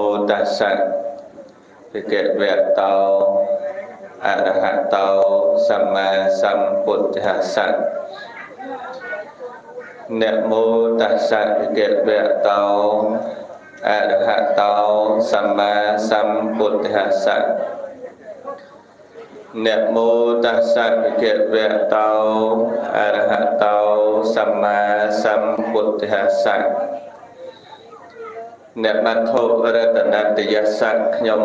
โอตัสสะภิกขุเวโตอะระหะโตสัมมาสัมพุทธัสสะนะโมตัสสะภิกขุเวโตอะระหะโตสัมมาสัมพุทธัสสะนะโมตัสสะภิกขุเวโตอะระหะโตสัมมาสัมพุทธัสสะ អ្នកបានធម៌រតនតយស័កខ្ញុំ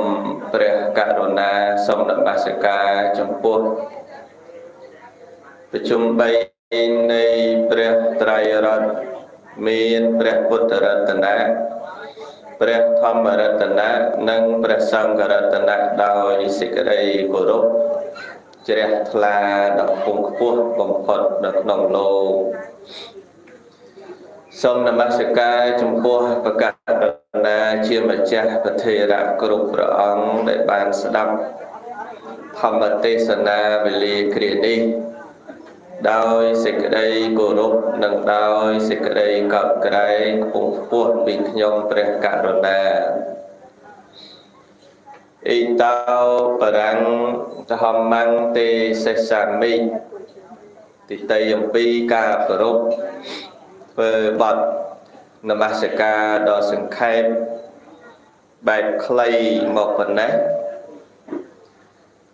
ព្រះករុណាសូមនមស្ការចំពោះប្រជុំ3នៃព្រះត្រៃរតន៍មានព្រះពុទ្ធរតនៈព្រះធម្មរតនៈនិងព្រះសង្ឃរតនៈដោយសេចក្តីគោរពជ្រះថ្លាដល់ពងខ្ពស់បំផុតនៅក្នុងលោក សូមនមស្ការចំពោះប្រកាសណាជាម្ចាស់ប្រធេរៈគ្រប់ព្រះអង្គដែលបានស្ដាប់ធម្មទេសនាវេលាគ្រានេះដោយសេចក្តីគោរពនិងដោយសេចក្តីកោតក្រែងខ្ពង់ខ្ពស់ពីខ្ញុំព្រះករុណាអ៊ីតោបរាំងធម្មੰទេសសាមិទិតីអំពីការគោរព ធ្វើបទនមស្ការដ៏សង្ខេបបែបខ្លីមកប៉ុណ្ណេះ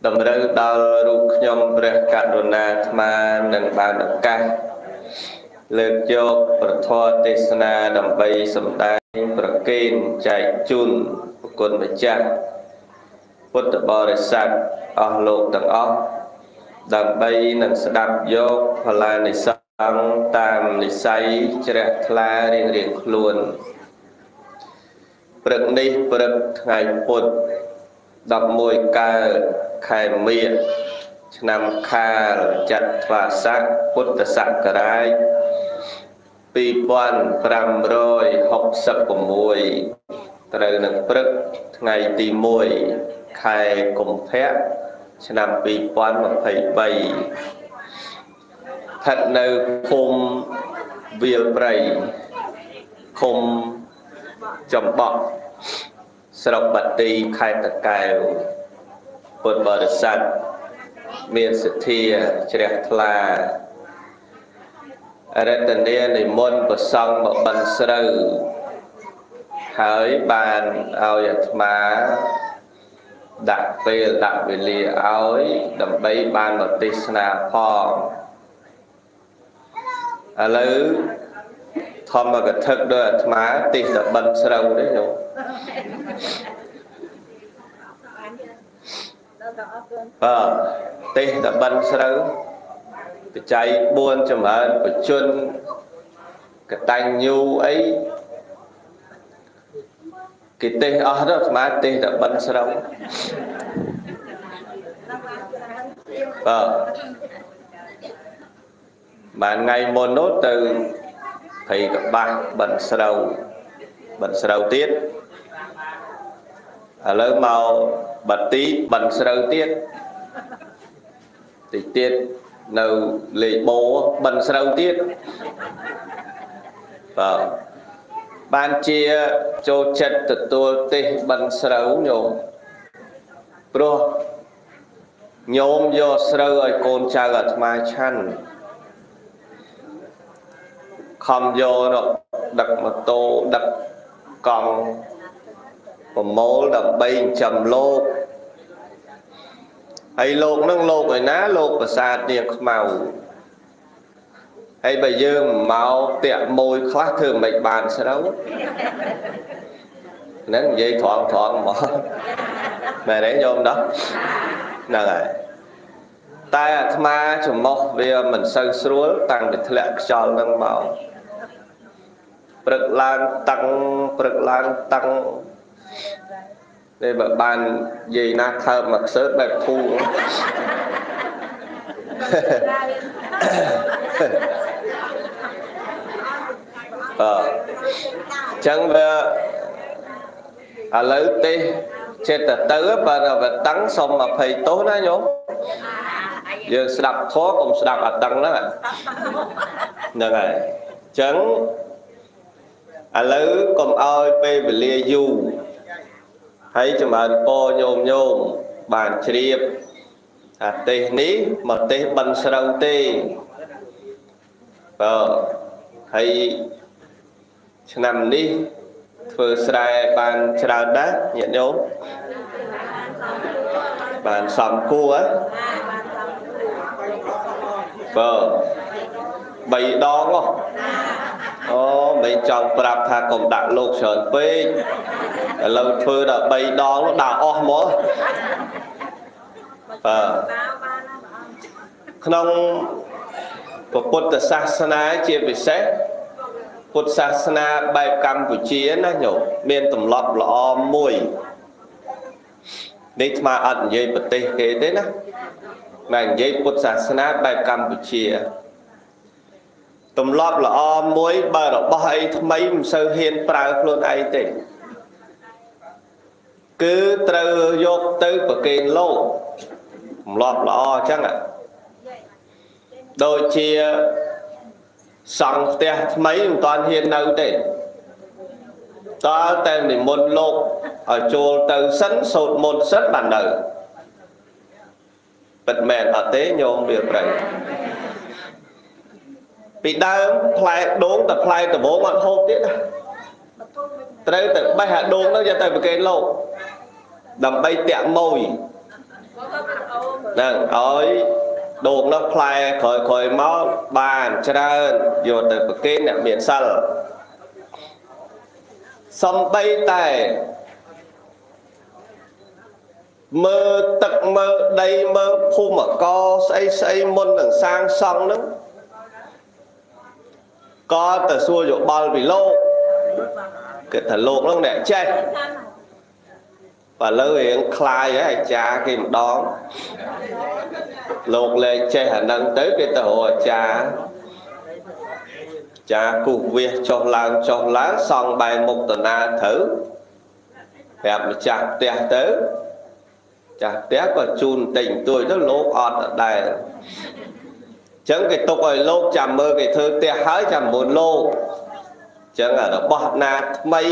តម្រូវដល់រូបខ្ញុំព្រះករុណាអាត្មានឹងបានឱកាសលើកយកប្រធមទេសនាដើម្បីសម្ដែងប្រគេនចែកជូនប្រគុណម្ចាស់ពុទ្ធបរិស័ទអស់លោកទាំងអស់ដើម្បីនឹងស្ដាប់យកផលានិស ង្ឃតាមនិស័យជ្រះថ្លារៀងរៀងខ្លួនព្រឹកនេះព្រឹកថ្ងៃពុទ្ធ11កើតខែមិញឆ្នាំខាលចត្វាស័កពុទ្ធសករាជ2566ត្រូវនឹងព្រឹកថ្ងៃទី1ខែកុម្ភៈឆ្នាំ2023 ស្ថិតនៅភូមិវាលព្រៃឃុំចំបក់ស្រុកបាទីខេត្តតាកែវពុទ្ធបរិស័ទមានសទ្ធាជ្រះថ្លារតនានិមន្តប្រសង់មកបិណ្ឌស្រូវហើយបានឲ្យអាត្មាដាក់ពេលដាក់វេលាឲ្យដើម្បីបានមកទេសនាផង ឥឡូវធម្មកថាដោយអាត្មាទេសតបិណ្ឌស្រូវទេញោមអើទេសតបិណ្ឌស្រូវបច្ច័យ4ចម្រើនបជនកតញ្ញូអីគេទេសអស់ទៅអាត្មាទេសតបិណ្ឌស្រូវបាទ បានថ្ងៃមុននោះទៅភ័យកបាស់បិណ្ឌស្រូវបិណ្ឌស្រូវទៀតឥឡូវមកបាទីបិណ្ឌស្រូវទៀតតិចទៀតនៅលេខបោបិណ្ឌស្រូវទៀតបាទបានជាចូលចិត្តទទួលទេសបិណ្ឌស្រូវញោមព្រោះញោមយកស្រូវឲ្យកូនចៅអាត្មាឆាន់ ខំយកនោះដឹកម៉ូតូដឹកកង់ប្រមូលដើម្បីចិញ្ចឹមលោកហើយលោកនឹងលោកឯណាលោកប្រាសាទនាងខ្មៅហើយបើយើងមកតាក់មួយខ្លះធ្វើមិនបានស្រូវហ្នឹងនិយាយត្រង់ត្រង់មកមែនទេញោមដោះហ្នឹងហើយតែអាត្មាចំោះវាមិនសូវស្រួលតាំងពីធ្លាក់ខ្យល់ហ្នឹងមក ព្រឹកឡើងតឹងព្រឹកឡើងតឹងនេះបើបាននិយាយណាថើបមកខ្សើតបែបធូរអឺចឹងវាឥឡូវទេចិត្តទៅបើវាតឹងសុំអភ័យទោសណាញោមយើងស្ដាប់ធម៌កុំស្ដាប់អាតឹងហ្នឹងហ្នឹងហើយអញ្ចឹង ឥឡូវកុំឲ្យពេលវេលាយូរហើយចម្រើនពរញោមញោមបានជ្រាបថាទេសនេះមកទេសបិណ្ឌស្រូវទេបើហើយឆ្នាំនេះធ្វើស្រែបានច្រើនដែរញាតិញោមបានសំគួរហ៎បើ3ដងហ៎ អូមិនចង់ប្រាប់ថាកុំដាក់លោកច្រើនពេកឥឡូវធ្វើដល់3ដងដាក់អស់មកបាទក្នុងពុទ្ធសាសនាជាពិសេសពុទ្ធសាសនាបែបកម្ពុជាណាញោមមានទម្លាប់ល្អមួយនេះស្មើអត់និយាយប្រទេសគេទេណាតែនិយាយពុទ្ធសាសនាបែបកម្ពុជា ទម្លាប់ល្អមួយបើរបស់អីថ្មីមិនសូវហ៊ានប្រើខ្លួនឯងទេគឺត្រូវយកទៅប្រគេនលោកទម្លាប់ល្អអញ្ចឹងដូចជាសង់ផ្ទះថ្មីមិនតាន់ហ៊ាននៅទេតើតែនិមន្តលោកឲ្យចូលទៅសិនសូត្រមន្តសិនបាននៅពិតមែនអត់ទេញោមវាប្រៃ ពីដើមផ្លែដូងតែផ្លែដំបងអត់ហូបទៀតត្រូវទៅបេះអាដូងនោះយកទៅប្រគេនលោកដើម្បីតាក់ម៉ួយហ្នឹងឲ្យដូងនោះផ្លែក្រោយក្រោយមកបានច្រើនយកទៅប្រគេនអ្នកមានសិលសំបីតែមើលទឹកមើលដីមើលភូមិកស្អីស្អីមុននឹងសាងសង់ហ្នឹង ក៏ទៅសួរយោបល់ពីលោកគិតថាលោកហ្នឹងអ្នកចេះបើលើរៀងคลายហើយអាចារ្យគេម្ដងលោកលែងចេះអានឹងទៅគេទៅរកអាចារ្យចាគូសវាសចុះឡើងចុះឡើងសង់បែរមុខតាណាត្រូវប្រាប់ម្ចាស់ផ្ទះទៅចាស់ផ្ទះក៏ជូនតិចតួចទៅលោកអត់ដែរ ចឹងគេទុកឲ្យលោកចាំមើលគេធ្វើផ្ទះហើយចាំមុនលោកចឹងរបស់ណាថ្មី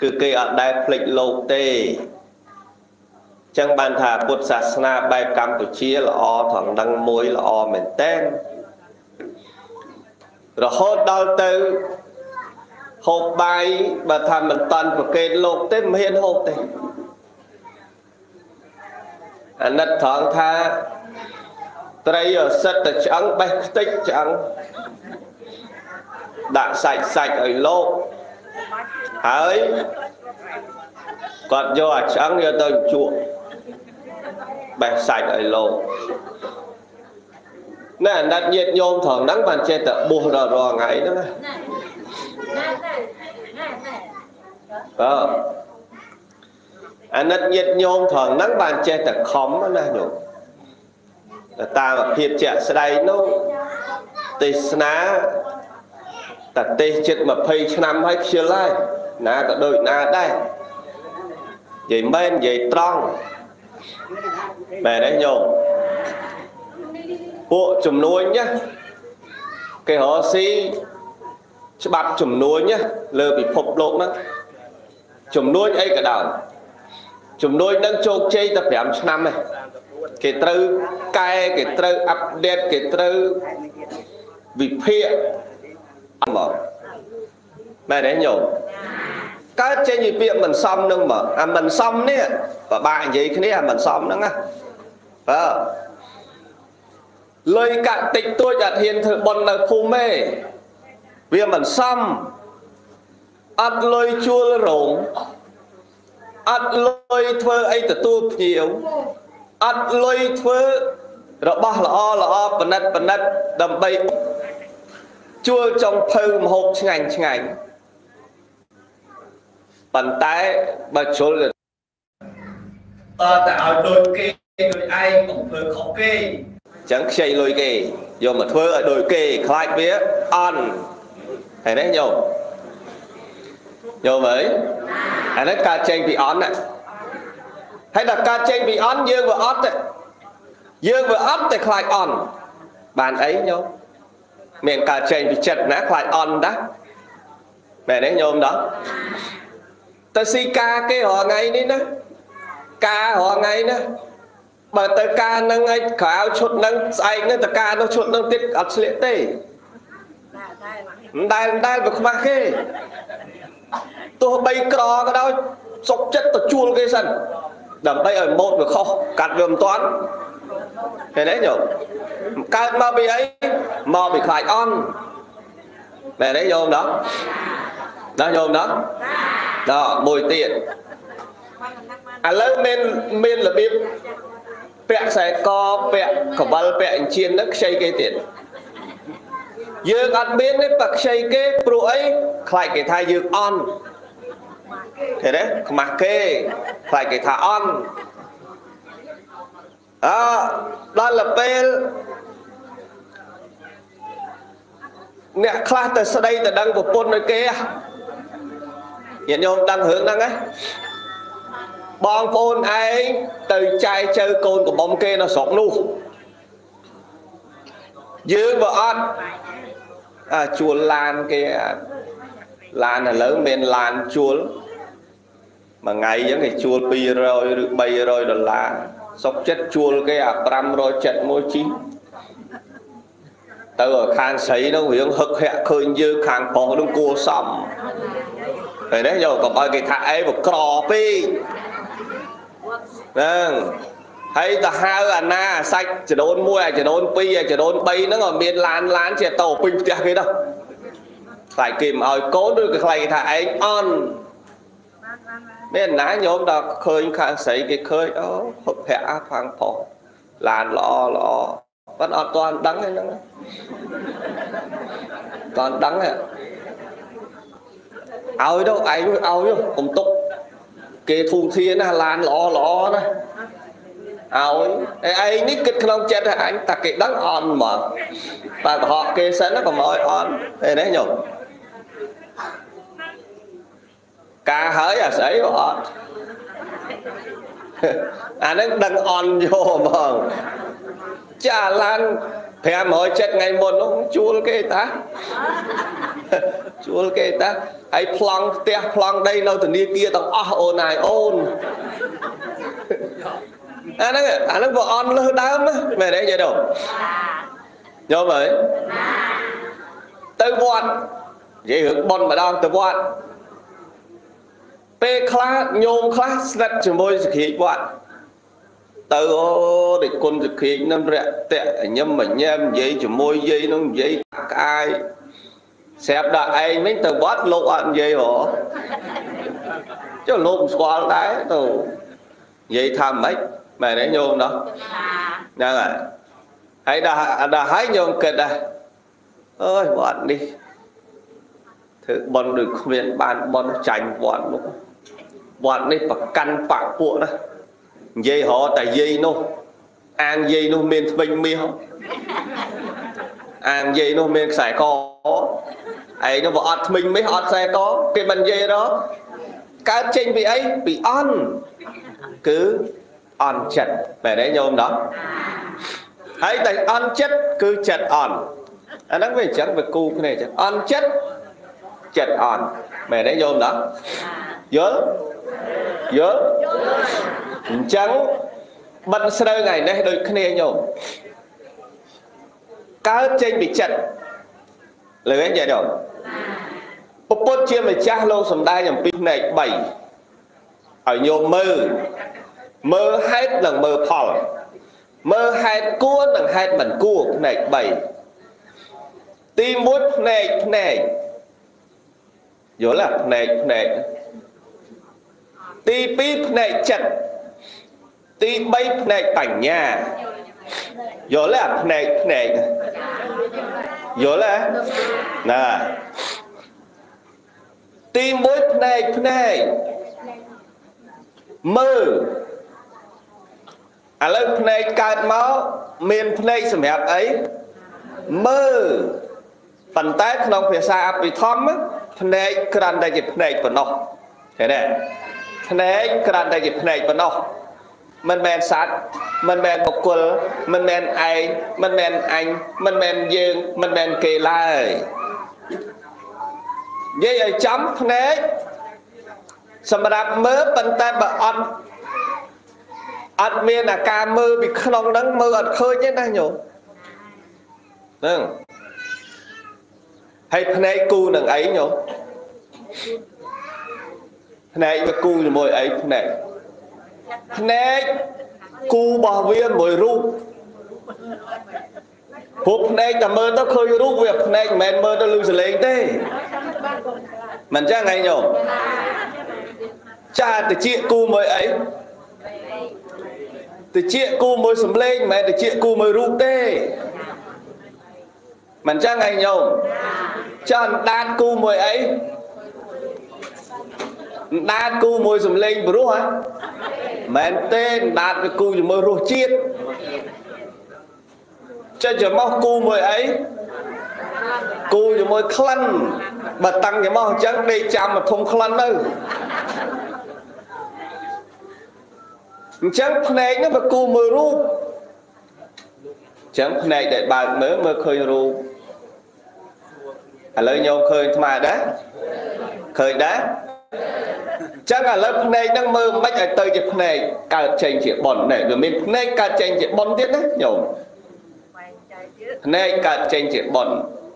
គឺគេអត់ដែលភ្លេចលោកទេចឹងបានថាពុទ្ធសាសនាបែបកម្ពុជាល្អត្រង់ដឹងមួយល្អមែនតែនរហូតដល់ទៅហូបបាយបើថាមិនតាន់ប្រកេតលោកទេមិនហ៊ានហូបទេអាណិតត្រង់ថា ត្រីសិតតែឆ្អឹងបេះខ្ទេចឆ្អឹងដាក់សាច់សាច់ឲ្យលោកហើយគាត់យកអាឆ្អឹងយកទៅជក់បេះសាច់ឲ្យលោកណែអាណិតញាតញោមត្រង់ហ្នឹងបានចេះតែបួសដល់រាល់ថ្ងៃហ្នឹងណាអឺអាណិតញាតញោមត្រង់ហ្នឹងបានចេះតែខំណាញោម តាមភាពជាក់ស្ដែងនោះទេសនាតទេសចិត្ត20ឆ្នាំហើយខ្ជិលហើយណាក៏ដូចណាដែរនិយាយមែននិយាយត្រង់មែនទេញោមពួកចំនួនណាគេរកស៊ីច្បាប់ចំនួនណាលើពិភពលោកហ្នឹងចំនួនអីក៏ដោយចំនួនហ្នឹងជោគជ័យតែ5ឆ្នាំទេ គេត្រូវកែគេត្រូវអាប់ដេតគេត្រូវវិភាគមកមែនទេញោមកើតចេញពីពាក្យមិនសមនឹងមកអាមិនសមនេះពិបាកនិយាយគ្នាអាមិនសមហ្នឹងណាបើលុយកាក់តិចតួចអត់ហ៊ានធ្វើបុណ្យនៅភូមិទេវាមិនសមអត់លុយជួលរោងអត់លុយធ្វើអីទទួលភ្ញៀវ អត់លុយធ្វើរបស់ល្អល្អបណិតបណិតដើម្បីជួលចុងភៅមហូបឆ្ងាញ់ឆ្ងាញ់ប៉ុន្តែបើជុលតើតែឲ្យដូចគេដូចឯងកុំធ្វើខុសគេអញ្ចឹងខ្ចីលុយគេយកមកធ្វើឲ្យដូចគេខ្លាចវាអន់ហើយនេះញោមញោមអើយអានេះកើតចេញពីអន់ណា ហើយដល់កើតចេញពីអន់យើងវាអត់ទេយើងវាអត់តែខ្លាចអន់បានអីញោមមានកើតចេញពីចិត្តណាខ្លាចអន់ដែរមែនទេញោមដល់ទៅស៊ីការគេរាល់ថ្ងៃនេះណាការរាល់ថ្ងៃណាបើទៅការនឹងឯងក្រៅឈុតនឹងស្អែកនឹងទៅការនោះឈុតនឹងទៀតអត់ស្លៀកទេមិនដែលមិនដែលវាខ្មាស់គេទោះបីក្រក៏ដោយសុកចិត្តទៅជួលគេសិន ដើម្បីឲ្យម៉ូតវាខុសកាត់វាមិនទាន់ឃើញទេញោមកើតមកពីអីមកពីខ្លាចអន់មែនទេញោមណោះដល់ញោមណោះដល់មួយទៀតឥឡូវមានមានរបៀបពាក់ខ្សែកពាក់កវលពាក់អញ្ជៀនហ្នឹងខ្ចីគេទៀតយើងអត់មានទេបើខ្ចីគេព្រោះអីខ្លាចគេថាយើងអន់ ឃើញទេខ្មាស់គេខ្លាចគេថាអន់អើដល់ពេលអ្នកខ្លះទៅស្ដីទៅដឹងប្រពន្ធនៅគេញាតិញោមដឹងរឿងហ្នឹងហ៎បងប្អូនឯងទៅចែកជើកូនកំបំគេនៅស្រុកនោះយើងបើអត់អាជួលឡានគេឡានឥឡូវមានឡានជួល មួយថ្ងៃអញ្ចឹងគេជួល200ឬ300ដុល្លារសុកចិត្តជួលគេអា500ចិត្តមួយជីទៅខាងស្រីនោះរៀងហឹកហាក់ឃើញយើងខាងប្រុសនោះគួសមឃើញទេយកកុំឲ្យគេថាអេបក្រពេកហ្នឹងហើយទៅហៅអាណាសាច់ចំនួន1អាចំនួន2អាចំនួន3ហ្នឹងឲ្យមានឡានឡានជាតោពេញផ្ទះគេទៅខ្លាចគេមិនឲ្យកូនឬក៏ខ្លាចគេថាឯងអន់ មានណាញោមដល់ឃើញខាងស្រីគេឃើញអូហុកប្រាក់អាផាំងផុសឡានល្អល្អប៉ុន្តែអត់ទាន់ដឹងហ្នឹងតាន់ដឹងឲ្យទៅឯងឲ្យកុំទុកគេធូរធានណាឡានល្អល្អណាឲ្យឯងនេះគិតក្នុងចិត្តថាអញតាគេដឹងអន់ហ្មងបើកុហកគេសិនក៏មកឲ្យអន់ទេណាញោម ការហើយអាស្អីក៏អត់អានឹងដឹងអន់យកហ្មងចាឡាន500ចិត្តថ្ងៃមុននោះជួលគេតាជួលគេតាហើយប្លង់ផ្ទះប្លង់ដីនៅធនាគារទាំងអស់អូនហើយអូនអាហ្នឹងអាហ្នឹងបើអន់លើសដើមមែនទេយាយដូញោមអើយទៅវត្តនិយាយរឿងប៉ុនម្ដងទៅវត្ត ពេលខ្លះញោមខ្លះស្និទ្ធជាមួយសក្តិវត្តទៅអូដូចគុណសក្តិនឹងរយៈញឹមញ៉ែមនិយាយជាមួយយាយនឹងនិយាយក្អាយស្រាប់ដល់ឯងវិញទៅវត្តលោកអត់និយាយហ៎ចុះលោកមិនស្គាល់ដែរទៅនិយាយថាម៉េចមែនទេញោមណោះហ្នឹងហើយហើយដល់ដល់ហើយញោមគិតដែរអើយវត្តនេះធ្វើបន់ដូចគ្មានបានបន់ចាញ់វត្តនោះ វត្តនេះប្រកាន់បពពួកណានិយាយរតែយាយនោះអាងយាយនោះមានធ្វេញមាសអាងយាយនោះមានខ្សែកឯងនោះបើអត់ធ្មេញមាសអត់ខ្សែកគេមិននិយាយរកើតចេញពីអីពីអន់គឺអន់ចិត្តមែនទេញោមដល់ហើយតែអន់ចិត្តគឺចិត្តអន់អាហ្នឹងវាអញ្ចឹងវាគូគ្នាអញ្ចឹងអន់ចិត្តចិត្តអន់មែនទេញោមដល់ យល់យល់អញ្ចឹងបិទស្រូវថ្ងៃនេះដូចគ្នាញោមកើតចេញពីចិត្តលើឯងចាញោមពពុទ្ធជាម្ចាស់លោកសំដែងអំពីផ្នែក3ឲ្យញោមមើលមើលហេតុនិងមើលផលមើលហេតុគួរនិងហេតុមិនគួរផ្នែក3ទី1ផ្នែកផ្នែកយល់ទេផ្នែកផ្នែក ទី2ផ្នែកចិត្តទី3ផ្នែកបញ្ញាយល់ទេផ្នែកផ្នែកយល់ទេណាទី1ផ្នែកផ្នែកមើលឥឡូវភ្នែកកើតមកមានភ្នែកសម្រាប់អីមើលប៉ុន្តែក្នុងភាសាអភិធម្មភ្នែកក្រាន់តែជាភ្នែកប៉ុណ្ណោះឃើញទេ ភ្នែកក្រាន់តែជាភ្នែកប៉ុណ្ណោះមិនមែនសត្វមិនមែនបុគ្គលមិនមែនឯងមិនមែនអញមិនមែនយើងមិនមែនគេឡើយនិយាយឲ្យចំភ្នែកសម្រាប់មើលប៉ុន្តែបើអត់អត់មានអាការមើលពីក្នុងហ្នឹងមើលអត់ឃើញទេណាញោមហ្នឹងហើយភ្នែកគូនឹងអីញោម ភ្នែកវាគូជាមួយអីភ្នែកភ្នែកគូរបស់វាមួយរូបព្រោះភ្នែកតែមើលទៅឃើញរូបវាភ្នែកមិនមែនមើលទៅឮសលេងទេមិនចឹងឯងញោមចាតិចគូមួយអីតិចគូមួយសំឡេងមិនមែនតិចគូមួយរូបទេមិនចឹងឯងញោមចាអណ្ដាតគូមួយអីអណ្ដាតគូមួយសំឡេងព្រោះហ៎មែនទេអណ្ដាតវាគូជាមួយរសជាតិចេញច្រមុះគូមួយអីគូជាមួយក្លិនបើតាំងច្រមុះអញ្ចឹងដេកចាំមកធំក្លិនទៅអញ្ចឹងភ្នែកហ្នឹងវាគូមើលរូបអញ្ចឹងភ្នែកដែលបើកមើលមើលឃើញរូបឥឡូវញោមឃើញថ្មដែរឃើញដែរ ចឹងឥឡូវភ្នែកហ្នឹងមើលមិនឲ្យទៅជាភ្នែកកើតចេញជាប៉ុននេះវាមានភ្នែកកើតចេញជាប៉ុនទៀតណាញោមភ្នែកកើតចេញជាប៉ុន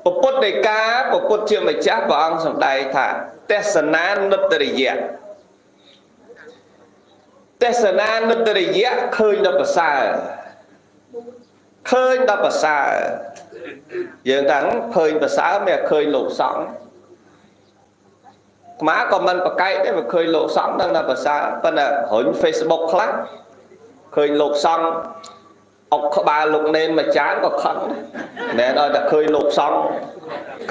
ពពុទ្ធដីកាពពុទ្ធជាម្ចាស់ព្រះអង្គសម្ដែងថាទេសនានុត្តរិយៈទេសនានុត្តរិយៈឃើញដល់ប្រសើរឃើញដល់ប្រសើរយើងទាំងឃើញប្រសើរមិនឃើញលោកសង្ឃអា មាក៏មិនប្រកែកដែរវាឃើញលោកសង្ឃដឹងថាប្រសើរប៉ុន្តែរុញ Facebook ខ្លះឃើញលោកសង្ឃអុកក្បាលលោកនេនមួយចានក៏ខឹងដែរណែដល់តែឃើញលោកសង្ឃ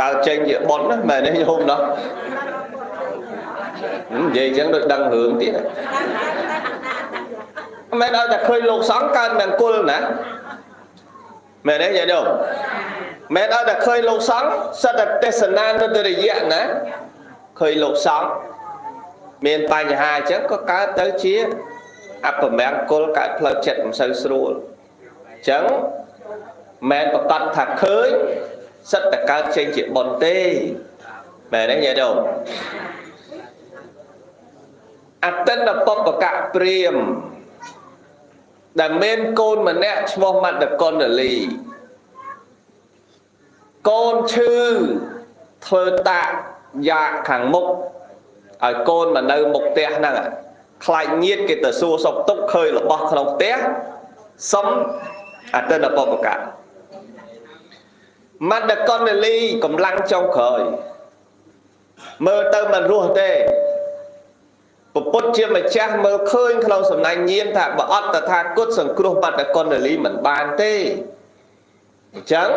កើតចេញជាប៉ុនណាមែនទេញោមណោះនិយាយអញ្ចឹងដូចដឹងរឿងទៀតមែនឲ្យតែឃើញលោកសង្ឃកើតមង្គលណាមែនទេយាយញោមមែនឲ្យតែឃើញលោកសង្ឃសិតតែទេសនានុត្តរិយៈណា ឃើញលោកសង្ឃមានបញ្ហាអញ្ចឹងក៏កើតទៅជាអពមង្គលកើតផ្លូវចិត្តមិនសូវស្រួលអញ្ចឹងមែនប្រកាសថាឃើញសិតតែកើតចេញជាបុណ្យទេមែនទេញាតិញោមអតិនពពកៈព្រាមដែលមានកូនម្នាក់ឈ្មោះមត្តកុណ្ដលីកូនឈឺធ្វើតា យ៉ាខាងមុខឲ្យកូនមកនៅមុខផ្ទះហ្នឹងខ្លាចញាតគេទៅសួរសុខទុក្ខឃើញរបស់ក្នុងផ្ទះសុំអតិនពពកៈមត្តកុណ្ដលីកម្លាំងចុងក្រោយមើលទៅមិនរស់ទេពពុទ្ធជាម្ចាស់មើលឃើញក្នុងសំណាញ់ញៀនថាបើអត់តថាគតសង្គ្រោះបត្តកុណ្ដលីមិនបានទេអញ្ចឹង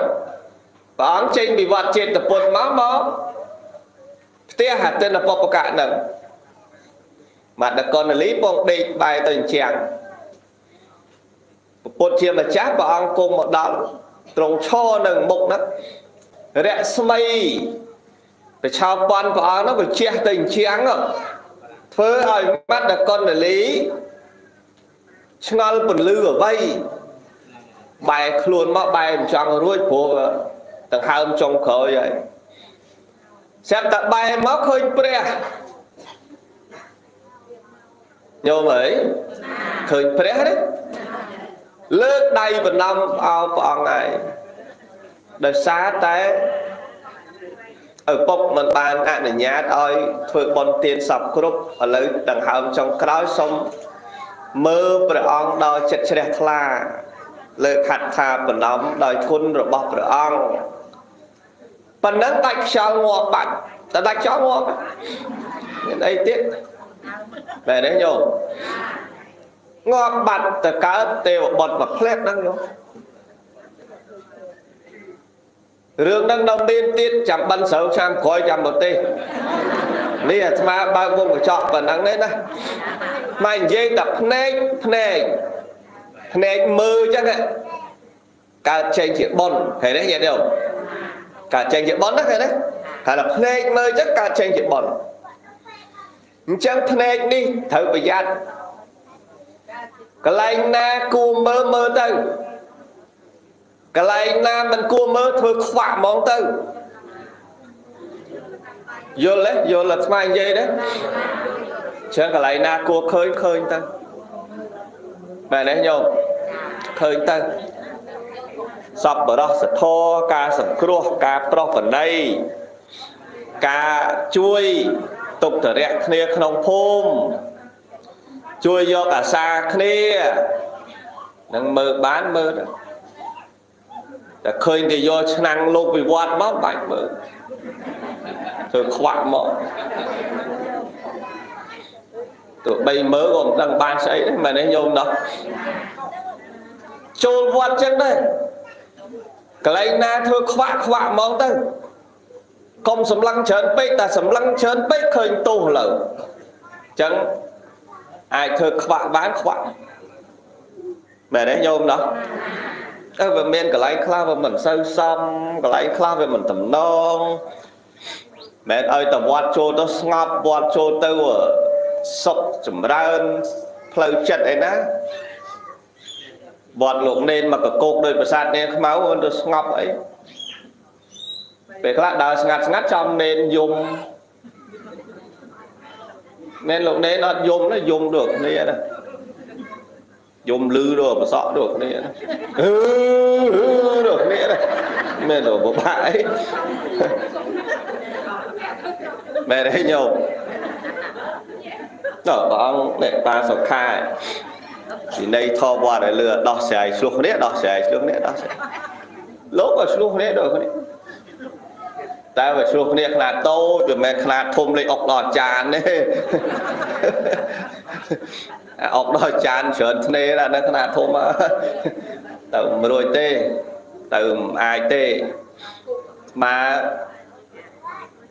ព្រះអង្គចេញពីវត្តចេតពុទ្ធមកមក ផ្ទះហតិនពពកៈនឹងបត្តកុណ្ដលីពងដេកបែរទៅអញ្ចឹងពុទ្ធជាម្ចាស់ព្រះអង្គគង់មកដល់ត្រង់ឈរនៅមុខហ្នឹងរស្មីប្រឆោប៉ុនព្រះអង្គហ្នឹងវាជះទៅអញ្ចឹងធ្វើឲ្យមត្តកុណ្ដលីឆ្ងល់ពន្លឺអ្វីបែរខ្លួនមកបែរមិនចង់រួចព្រោះដង្ហើមចុងក្រោយហើយ ស្រាប់តែបែរមកឃើញព្រះញោមអើយឃើញព្រះទេលើកដៃបណ្ដំអោព្រះអង្គឯងដោយសារតែឪពុកមិនបានអនុញ្ញាតឲ្យធ្វើបន់ទានសពគ្រប់ឥឡូវដង្ហើមចុងក្រោយសូមមើលព្រះអង្គដល់ចិត្តជ្រះថ្លាលើកហាត់ថាបណ្ដំដោយគុណរបស់ព្រះអង្គ ប៉ុណ្ណឹងដាច់ខ្យល់ងាប់បាត់តែដាច់ខ្យល់ងាប់មានអីទៀតមែនទេញោមងាប់បាត់ទៅកើតទេវបុត្រមកផ្លែកហ្នឹងញោមរឿងហ្នឹងនៅមានទៀតចាំបិណ្ឌស្រូវឆ្នាំក្រោយចាំប្រទេសនេះអាត្មាបើកវងកញ្ចក់ប៉ុណ្ណឹងទេណាមកនិយាយតែភ្នែកភ្នែកភ្នែកមើលចឹងកើតចេញជាប៉ុនឃើញទេញាតិញោម កើតចេញជាប៉ុនណាឃើញទេថាភ្នែកមើលចឹងកើតចេញជាប៉ុនអញ្ចឹងភ្នែកនេះត្រូវប្រយ័ត្នកន្លែងណាគួរមើលមើលទៅកន្លែងណាមិនគួរមើលធ្វើខ្វាក់ហ្មងទៅយល់ទេយល់អាស្មានិយាយទេចឹងកន្លែងណាគួរឃើញឃើញទៅបែរនេះញោមឃើញទៅ សពបរោះសធរការសង្គ្រោះការប្រោះបណៃការជួយទុកតរៈគ្នាក្នុងភូមិជួយយកអាសាគ្នានឹងមើលបានមើលទៅតែឃើញគេយកឆ្នាំងលោកវិវត្តមកបាច់មើលធ្វើខ្វាក់មកទោះបីមើលក៏មិនដឹងបានស្អីដែរមែនទេញោមណោះចូលវត្តចឹងដែរ កន្លែងណាធ្វើខ្វាក់ខ្វាក់ហ្មងទៅកុំសម្លឹងច្រើនពេកតែសម្លឹងច្រើនពេកឃើញទោសលើអញ្ចឹងអាចធ្វើខ្វាក់បានខ្វាក់មែនទេញោមណោះអើវាមានកន្លែងខ្លះវាមិនសូវសមកន្លែងខ្លះវាមិនតំណងមែនឲ្យតវត្តចូលទៅស្ងប់វត្តចូលទៅសុខចម្រើនផ្លូវចិត្តអីណា វត្តលោកនេនមកកកោកដោយប្រាសាទនាងខ្មៅទៅស្ងប់អីពេលខ្លះដើរស្ងាត់ស្ងាត់ចំនេនយំមែនលោកនេនអត់យំណាយំដូចគ្នាណាយំលឺដូចប្រសក់ដូចគ្នាណាអឺដូចគ្នាណាមែនទៅបបាក់អីមែនទេញោមដល់ព្រះអង្គអ្នកតាសុខា ពីនៃធម៌វត្តឲ្យលឺដោះស្រាយឆ្លោះគ្នាដោះស្រាយឆ្លោះគ្នាដោះស្រាយលោកក៏ឆ្លោះគ្នាដូចគ្នាតែវាឆ្លោះគ្នាខ្នាតតូចវាមិនមែនខ្នាតធំលេខអុកដល់ចានទេអុកដល់ចានច្រើនធ្នេដល់នៅខ្នាតធំទៅមិនរួចទេទៅមិនអាចទេមក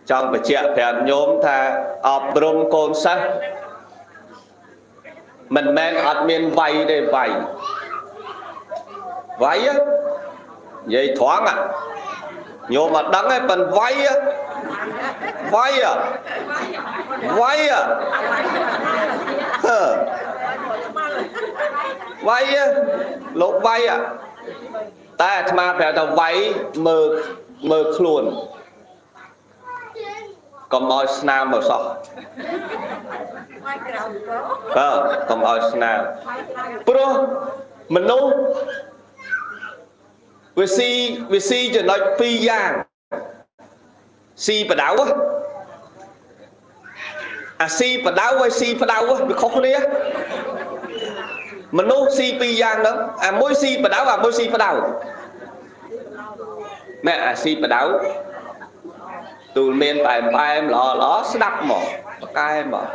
ចង់បញ្ជាក់ប្រាប់ញោមថាអប់រំកូនសិស្ស មិនមែនអត់មានវាយទេវាយវាយនិយាយត្រង់ញោមអត់ដឹងទេប៉ិនវាយវាយវាយហឺវាយលោកវាយតែអាត្មាប្រាប់ថាវាយមើលមើលខ្លួន កុំឲ្យស្នាមមកសោះបើកុំឲ្យស្នាមព្រោះមនុស្សវាស៊ីវាស៊ីចំណុចពីរយ៉ាងស៊ីបដៅអាស៊ីបដៅហើយស៊ីបដៅវាខុសគ្នាមនុស្សស៊ីពីរយ៉ាងហ្នឹងអាមួយស៊ីបដៅអាមួយស៊ីបដៅណែអាស៊ីបដៅ ទូលមានបែបបែបល្អល្អស្ដាប់មកបកែមក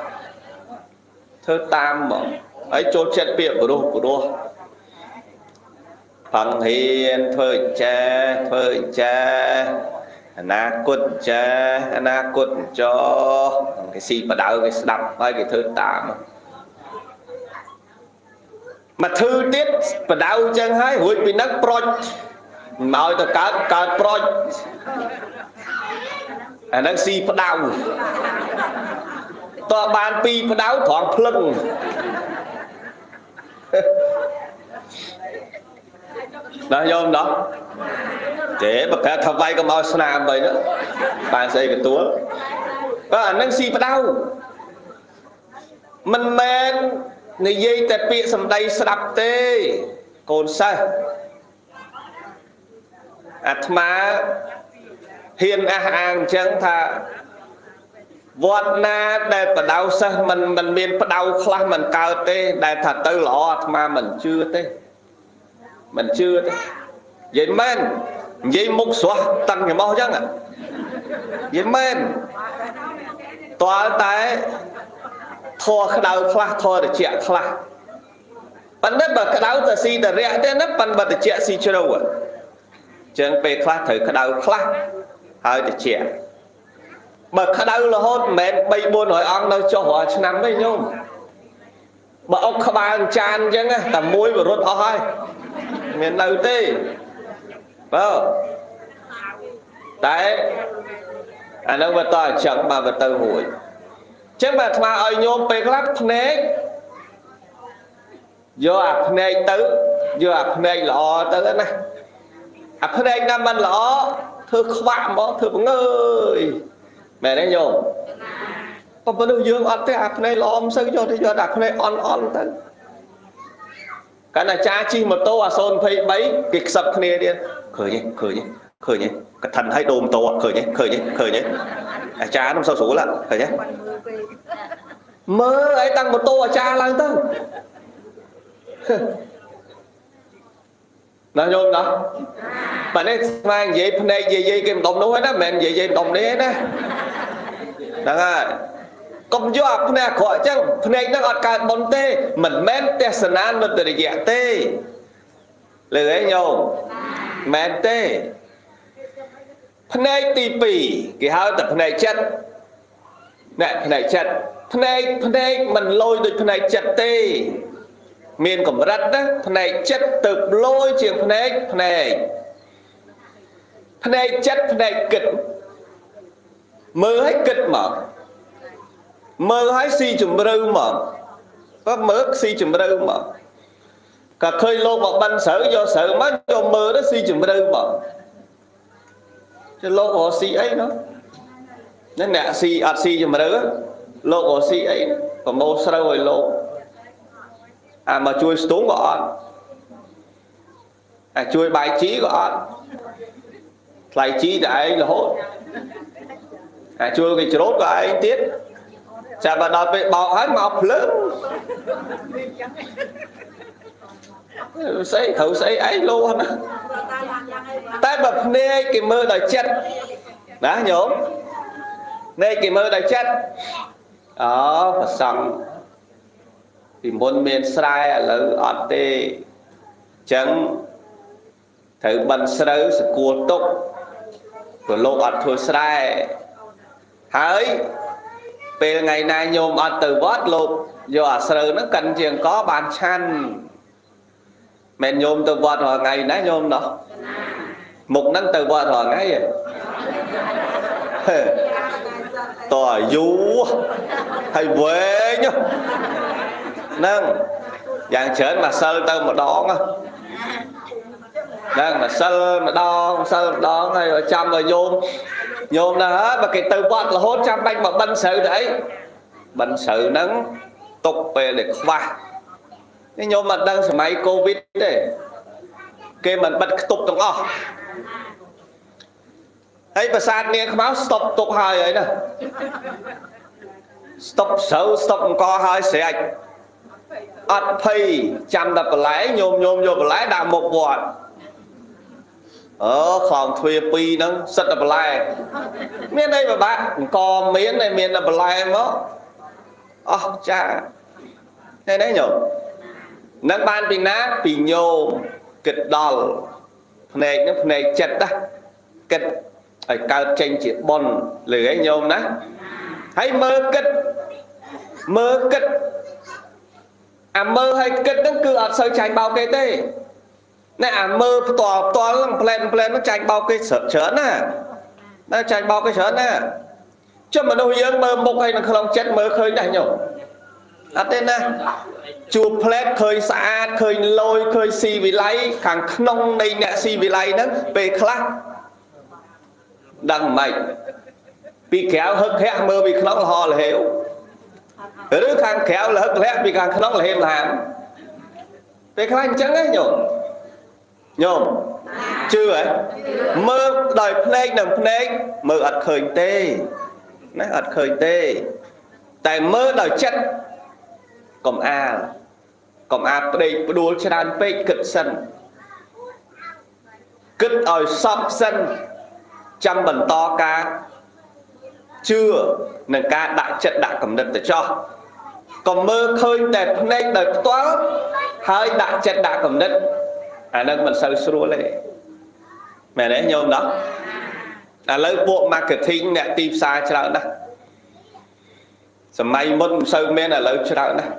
ធ្វើតាមមកហើយចូលចិត្តពាក្យបរោះបរោះផឹងហ៊ានធ្វើចេះធ្វើចេះអនាគតចេះអនាគតចោគេស៊ីបដៅគេស្ដាប់ហើយគេធ្វើតាមមកធឺទៀតបដៅចឹងហើយរួចពីនឹងប្រុចមកទៅកើតកើតប្រុច អានឹងស៊ីផ្ដៅតើបានពីផ្ដៅត្រង់ភ្លឹងណាយមណោះទេបើកាថាវាយកុំឲ្យស្នាមទៅណាបានស្អីកទួលបើអានឹងស៊ីផ្ដៅមិនមែននិយាយតែពាក្យសម្ដីស្ដាប់ទេកូនសិស្សអាត្មា ហ៊ានអះអាងអញ្ចឹងថាវត្តណាដែលបដៅសិស្សមិនមិនមានបដៅខ្លះមិនកើតទេ ដែលថាទៅល្អអាត្មាមិនជឿទេមិនជឿទេនិយាយមែននិយាយមុខស្រស់តាំងញមោះអញ្ចឹងនិយាយមែនតើតែធေါ်ក្តៅខ្លះធေါ်ត្រជាក់ខ្លះប៉ុន្តែបើក្តៅទៅស៊ីតរៈទេណាប៉ុន្តែបើត្រជាក់ស៊ីជ្រៅអញ្ចឹងពេលខ្លះត្រូវក្តៅខ្លះ ហើយតិចបើក្តៅរហូតមិនមែន3 400អង្គនៅចុះរាល់ឆ្នាំទេញោមបើអុកក្បាលចានអញ្ចឹងតែមួយវារត់អស់ហើយមាននៅទេបើតែអានោះវាតអញ្ចឹងបើវាទៅរួចអញ្ចឹងបើអាត្មាឲ្យញោមពេលខ្លះភ្នែកយកអាភ្នែកទៅយកអាភ្នែកល្អទៅណាអាភ្នែកណាមិនល្អ ធ្វើខ្វាក់ហ្មងធ្វើបង្អើយមែនទេញោមប៉ុន្តែមនុស្សយើងអត់ទេអាភ្នែកល្អមិនសូវយកទៅយកតែភ្នែកអន់អន់ទៅកាលណាចាជិះម៉ូតូអា023គេខ្សឹបគ្នាទៀតឃើញទេឃើញទេឃើញទេកឋិនឲ្យដូរម៉ូតូឃើញទេឃើញទេឃើញទេអាចារ្យនោះមិនសូវស្រួលឃើញទេមើលអីតាំងម៉ូតូអាចារ្យឡើងទៅ ណាញោមណាបាទនេះស្មានិយាយភ្នែកយាយយាយគេម្ដុំនោះណាមិនមែននិយាយយាយម្ដុំនេះណាហ្នឹងហើយកុំយកអាភ្នែកអាក្រក់អញ្ចឹងភ្នែកហ្នឹងអត់កើតបុណ្យទេមិនមែនទេសនានុត្តរិយៈទេលើឯងញោមមែនទេភ្នែកទី2គេហៅតែភ្នែកចិត្តណែភ្នែកចិត្តភ្នែកភ្នែកមិនលយដូចភ្នែកចិត្តទេ មានកម្រិតណាភ្នែកចិត្តទៅលយជាងភ្នែកភ្នែកភ្នែកចិត្តភ្នែកគិតមើលឲ្យគិតមកមើលឲ្យស៊ីជំរឿមកបើមើលស៊ីជំរឿមកក៏ឃើញលោកមកបិណ្ឌស្រូវយកស្រូវមកយកមើលទៅស៊ីជំរឿមកចុះលោករកស៊ីអីនោះអ្នកស៊ីអត់ស៊ីជំរឿលោករកស៊ីអីប្រមូលស្រូវឲ្យលោក អាមកជួយស្ទូងក៏អត់អាជួយបាយជីក៏អត់ថ្លៃជីតែឯងរហូតអាជួយគេច្រូតក៏ឯងទៀតចាំបើដល់ពេលបោកហើយមកភ្លើងស្អីត្រូវស្អីឯងលោណាតែបើភ្នែកគេមើលដោយចិត្តណាញោមភ្នែកគេមើលដោយចិត្តអូប្រសង់ ពីមុនមានស្រែឥឡូវអត់ទេអញ្ចឹងត្រូវបិណ្ឌស្រូវសកួលទុកព្រោះលោកអត់ធ្វើស្រែហើយពេលថ្ងៃណាញោមអត់ទៅវត្តលោកយកអាស្រូវហ្នឹងកិនជាងកបានឆាន់មិនញោមទៅវត្តរាល់ថ្ងៃណាញោមណោះមុខហ្នឹងទៅវត្តរាល់ថ្ងៃតើយូរហើយវែង ហ្នឹងយ៉ាងច្រើនមួយសិលទៅម្ដងហ្នឹងមួយសិលម្ដងសិលម្ដងហើយចាំឲ្យញោមញោមណាហើយបើគេទៅវត្តរហូតចាំបាច់មកបិណ្ឌស្រូវទៅអីបិណ្ឌស្រូវហ្នឹងຕົកពេលដែលខ្វះនេះញោមមិនដឹងសម័យកូវីដទេគេមិនបិទខ្ទប់ទាំងអស់ហើយប្រាសាទនាងខ្មៅស្តុបទុកហើយហើយណាស្តុបស្រូវស្តុបអង្គហើយស្រេច អត់ភ័យចាំតែបន្លែញោមញោមយកបន្លែដាក់មុខវត្តអឺខំទ្វាពីរហ្នឹងសិតតែបន្លែមានអីពិបាកអង្គមានតែមានតែបន្លែមកអស់ចាឃើញទេញោមនឹងបានពីណាពីញោមគិតដល់ភ្នែកហ្នឹងភ្នែកចិត្តណាគិតឲ្យកើតចេញជាប៉ុនលើឯងញោមណាហើយមើលគិតមើលគិត អាមើលឲ្យគិតហ្នឹងគឺអត់សូវចាញ់បោកគេទេណែអាមើលផ្ទាល់ផ្ទាល់ហ្នឹងផ្លែនផ្លែនហ្នឹងចាញ់បោកគេច្រើនណាណាចាញ់បោកគេច្រើនណាចុះមនុស្សយើងមើលមុខឲ្យនៅក្នុងចិត្តមើលឃើញដែរញោមអត់ទេណាជួបផ្លែតឃើញស្អាតឃើញលយឃើញស៊ីវិល័យខាងក្នុងនៃអ្នកស៊ីវិល័យហ្នឹងពេលខ្លះដឹងមិនពីក្រៅហឹកធាក់មើលពីក្នុងលហលហេវ ឬខាងក្រៅលហឹកលាក់ពីខាងក្នុងលហេមហាមពេលខ្លះអញ្ចឹងហ៎ញោមញោមជឿហ៎មើលដោយភ្នែកនិងភ្នែកមើលអត់ឃើញទេណាអត់ឃើញទេ តែមើលដោយចិត្តកុំអាលកុំអាលផ្ដេកផ្ដួលច្រើនពេកគិតសិនគិតឲ្យសពសិនចាំបន្តការ ជឿនឹងការដាក់ចិត្តដាក់គំនិតទៅចោះកុំមើលឃើញតែភ្នែកដោយផ្ទាល់ហើយដាក់ចិត្តដាក់គំនិតអានឹងមិនសូវស្រួលទេមែនទេញោមណោះឥឡូវពួក marketing អ្នកទីផ្សារច្រើនណាស់សម័យមុនមិនសូវមានឥឡូវច្រើនណាស់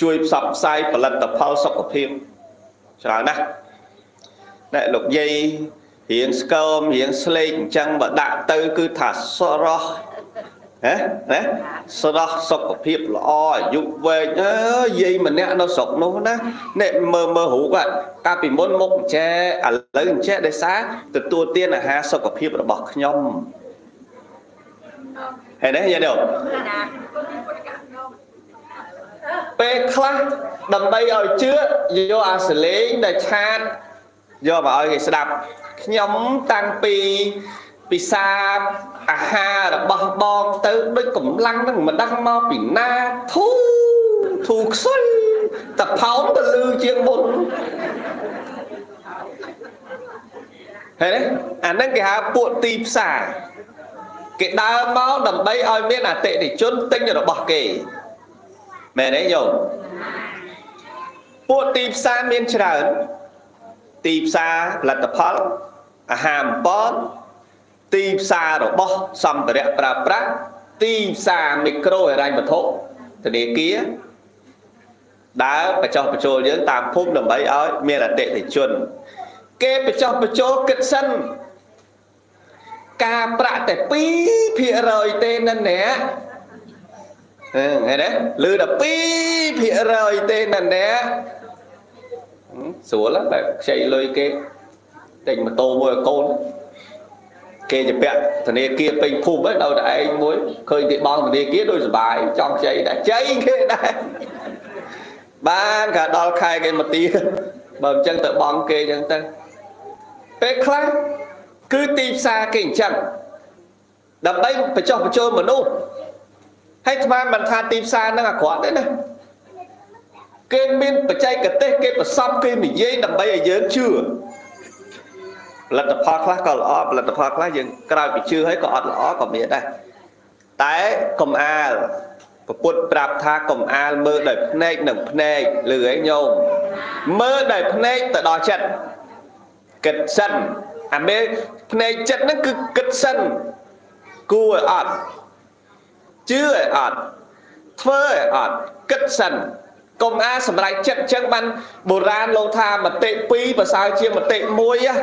ជួយផ្សព្វផ្សាយផលិតផលសុខភាពច្រើនណាស់អ្នកលោកយាយ រៀងស្គមរៀងស្លេកអញ្ចឹងបើដាក់ទៅគឺថាស្រស់ហ៎ណាស្រស់សុខភាពល្អអាយុវែងអើយាយម្នាក់នៅស្រុកនោះណាអ្នកមើលមើលរូបកាលពីមុនមុខអញ្ចេះឥឡូវអញ្ចេះដោយសារទទួលទានអាហារសុខភាពរបស់ខ្ញុំហើយនេះញាតិញោមពេលខ្លះដើម្បីឲ្យជឿយកអាសលេងដែលឆាតយកមកឲ្យគេស្ដាប់ ខ្ញុំតាំងពីពិសាអាហាររបស់បងទៅដូចកម្លាំងនឹងមិនដឹងមកពីណាធូធូខ្សុយតផោនទៅលឺជាងមុនហើយណាអានឹងគេហៅពួកទីផ្សារគេដើរមកដើម្បីឲ្យមានអតិថិជនទិញរបស់គេមែនទេយោពួកទីផ្សារមានច្រើនទីផ្សារផលិតផល អាហារអំបនទីផ្សាររបស់សម្ភារៈប្រើប្រាស់ទីផ្សារមីក្រូហិរញ្ញវត្ថុធនាគារដើរបញ្ចុះបញ្ចូលយើងតាមភូមិដើម្បីឲ្យមានអតិថិជន គេបញ្ចុះបញ្ចូលគិតសិនការប្រាក់តែ2%ទេណាអ្នកហឹងឃើញទេលើតែ2%ទេណាអ្នកស្រួលបែបខ្ចីលុយគេ ទិញម៉ូតូមួយកូនគេជាពាក់ធនាគារពេញភូមិហ្នឹងនៅតែឯងមួយឃើញគេបងធនាគារដូចសុបាយចង់ខ្ចីតែខ្ចីគេដែរបានក៏ដល់ខែគេមកទាបើមិនចឹងទៅបងគេចឹងទៅពេលខ្លះគឺទីផ្សារគេអញ្ចឹងដើម្បីបញ្ចុះបញ្ចូលមនុស្សហើយស្មានមិនថាទីផ្សារហ្នឹងអាក្រក់ទេណាគេមានបច្ចេកទេសគេប្រសពគេនិយាយដើម្បីឲ្យយើងជឿ ផលិតផលខ្លះក៏ល្អផលិតផលខ្លះយើងក្រោយពីជឿហើយក៏អត់ល្អក៏មានដែរតែកុំអាលពុទ្ធប្រាប់ថាកុំអាលមើលដោយភ្នែកនិងភ្នែកលឺឯងញោមមើលដោយភ្នែកទៅដល់ចិត្តគិតសិនអាមេភ្នែកចិត្តហ្នឹងគឺគិតសិនគួរឲ្យអត់ជឿឲ្យអត់ធ្វើឲ្យអត់គិតសិនកុំអាសម្រេចចិត្តចឹងបានបុរាណលោកថាមតិ2ប្រសើរជាងមតិ1ណា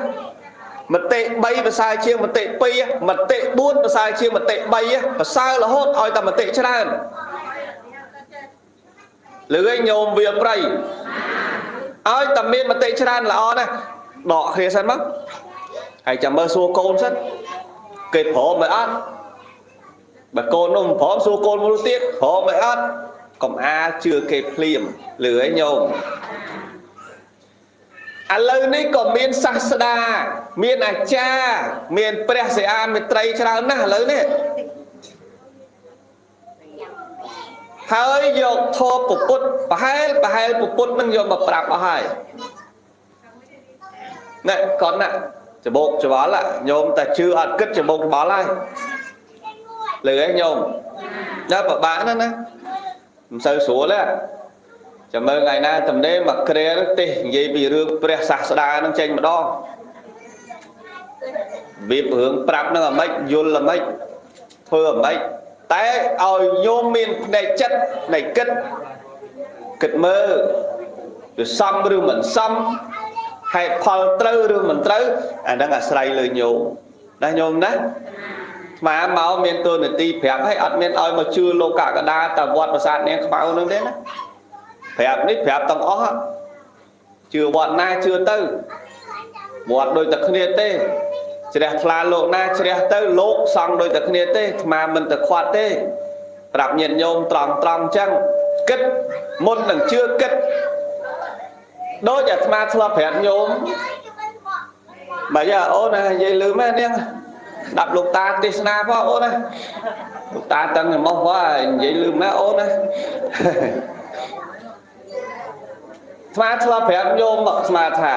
មតិ3ប្រសើរជាងមតិ2មតិ4ប្រសើរជាងមតិ3ប្រសើររហូតឲ្យតែមតិច្រើនលើឯងញោមវាប្រៃឲ្យតែមានមតិច្រើនល្អណាស់ដកគ្នាសិនមកហើយចាំមើលសួរកូនសិនគេព្រមមិនអត់បើកូននោះមិនព្រមសួរកូនមួយទៀតព្រមមិនអត់កុំអាលជឿគេភ្លាមលឺឯងញោម ឥឡូវនេះក៏មានសាស្តាមានអាចារ្យមានព្រះសិអាមេត្រីច្រើនណាស់ឥឡូវនេះហើយយកធម៌ពុទ្ធប្រហែលប្រហែលពុទ្ធនឹងយកមកប្រាប់អស់ហើយណែគាត់ណាច្បោកច្បល់ញោមតែជឿអត់គិតច្បោកច្បល់ហើយលើឯងញោមដល់ប្របាក់ណាណាមិនសូវស្រួលទេ ចាំមើលថ្ងៃណាតំណេមកគ្រាទេនិយាយពីរឿងព្រះសាស្តានឹងចេញម្ដងវារឿងប្រាប់នឹងអាម៉េចយល់អាម៉េចធ្វើអាម៉េចតែឲ្យញោមមានផ្នែកចិត្តនៃគិតគិតមើលវាសមឬមិនសមហេតុផលត្រូវឬមិនត្រូវអាហ្នឹងអាស្រ័យលើញោមណាញោមណាស្មាមកមានទូនាទីប្រាប់ឲ្យអត់មានឲ្យមកជឿលោកកដាតែវត្តប្រាសាទនាងខ្មៅនឹងទេណា ប្រាប់នេះប្រាប់ទាំងអស់ជឿវត្តណាជឿទៅវត្តដូចតែគ្នាទេជ្រះថ្លាលោកណាជ្រះទៅលោកសង់ដូចតែគ្នាទេស្មាមិនទៅខាត់ទេប្រាប់ញាតិញោមត្រង់ត្រង់អញ្ចឹងគិតមុននឹងជឿគិតដូចអាត្មាធ្លាប់ប្រាប់ញោមបើយ៉ាអូនណានិយាយលឺមែននាងស្ដាប់លោកតាទេសនាផងអូនណាលោកតាតឹងមកផងនិយាយលឺមែនអូនណា ស្មាធ្លាប់ប្រាប់ញោមមកស្មាថា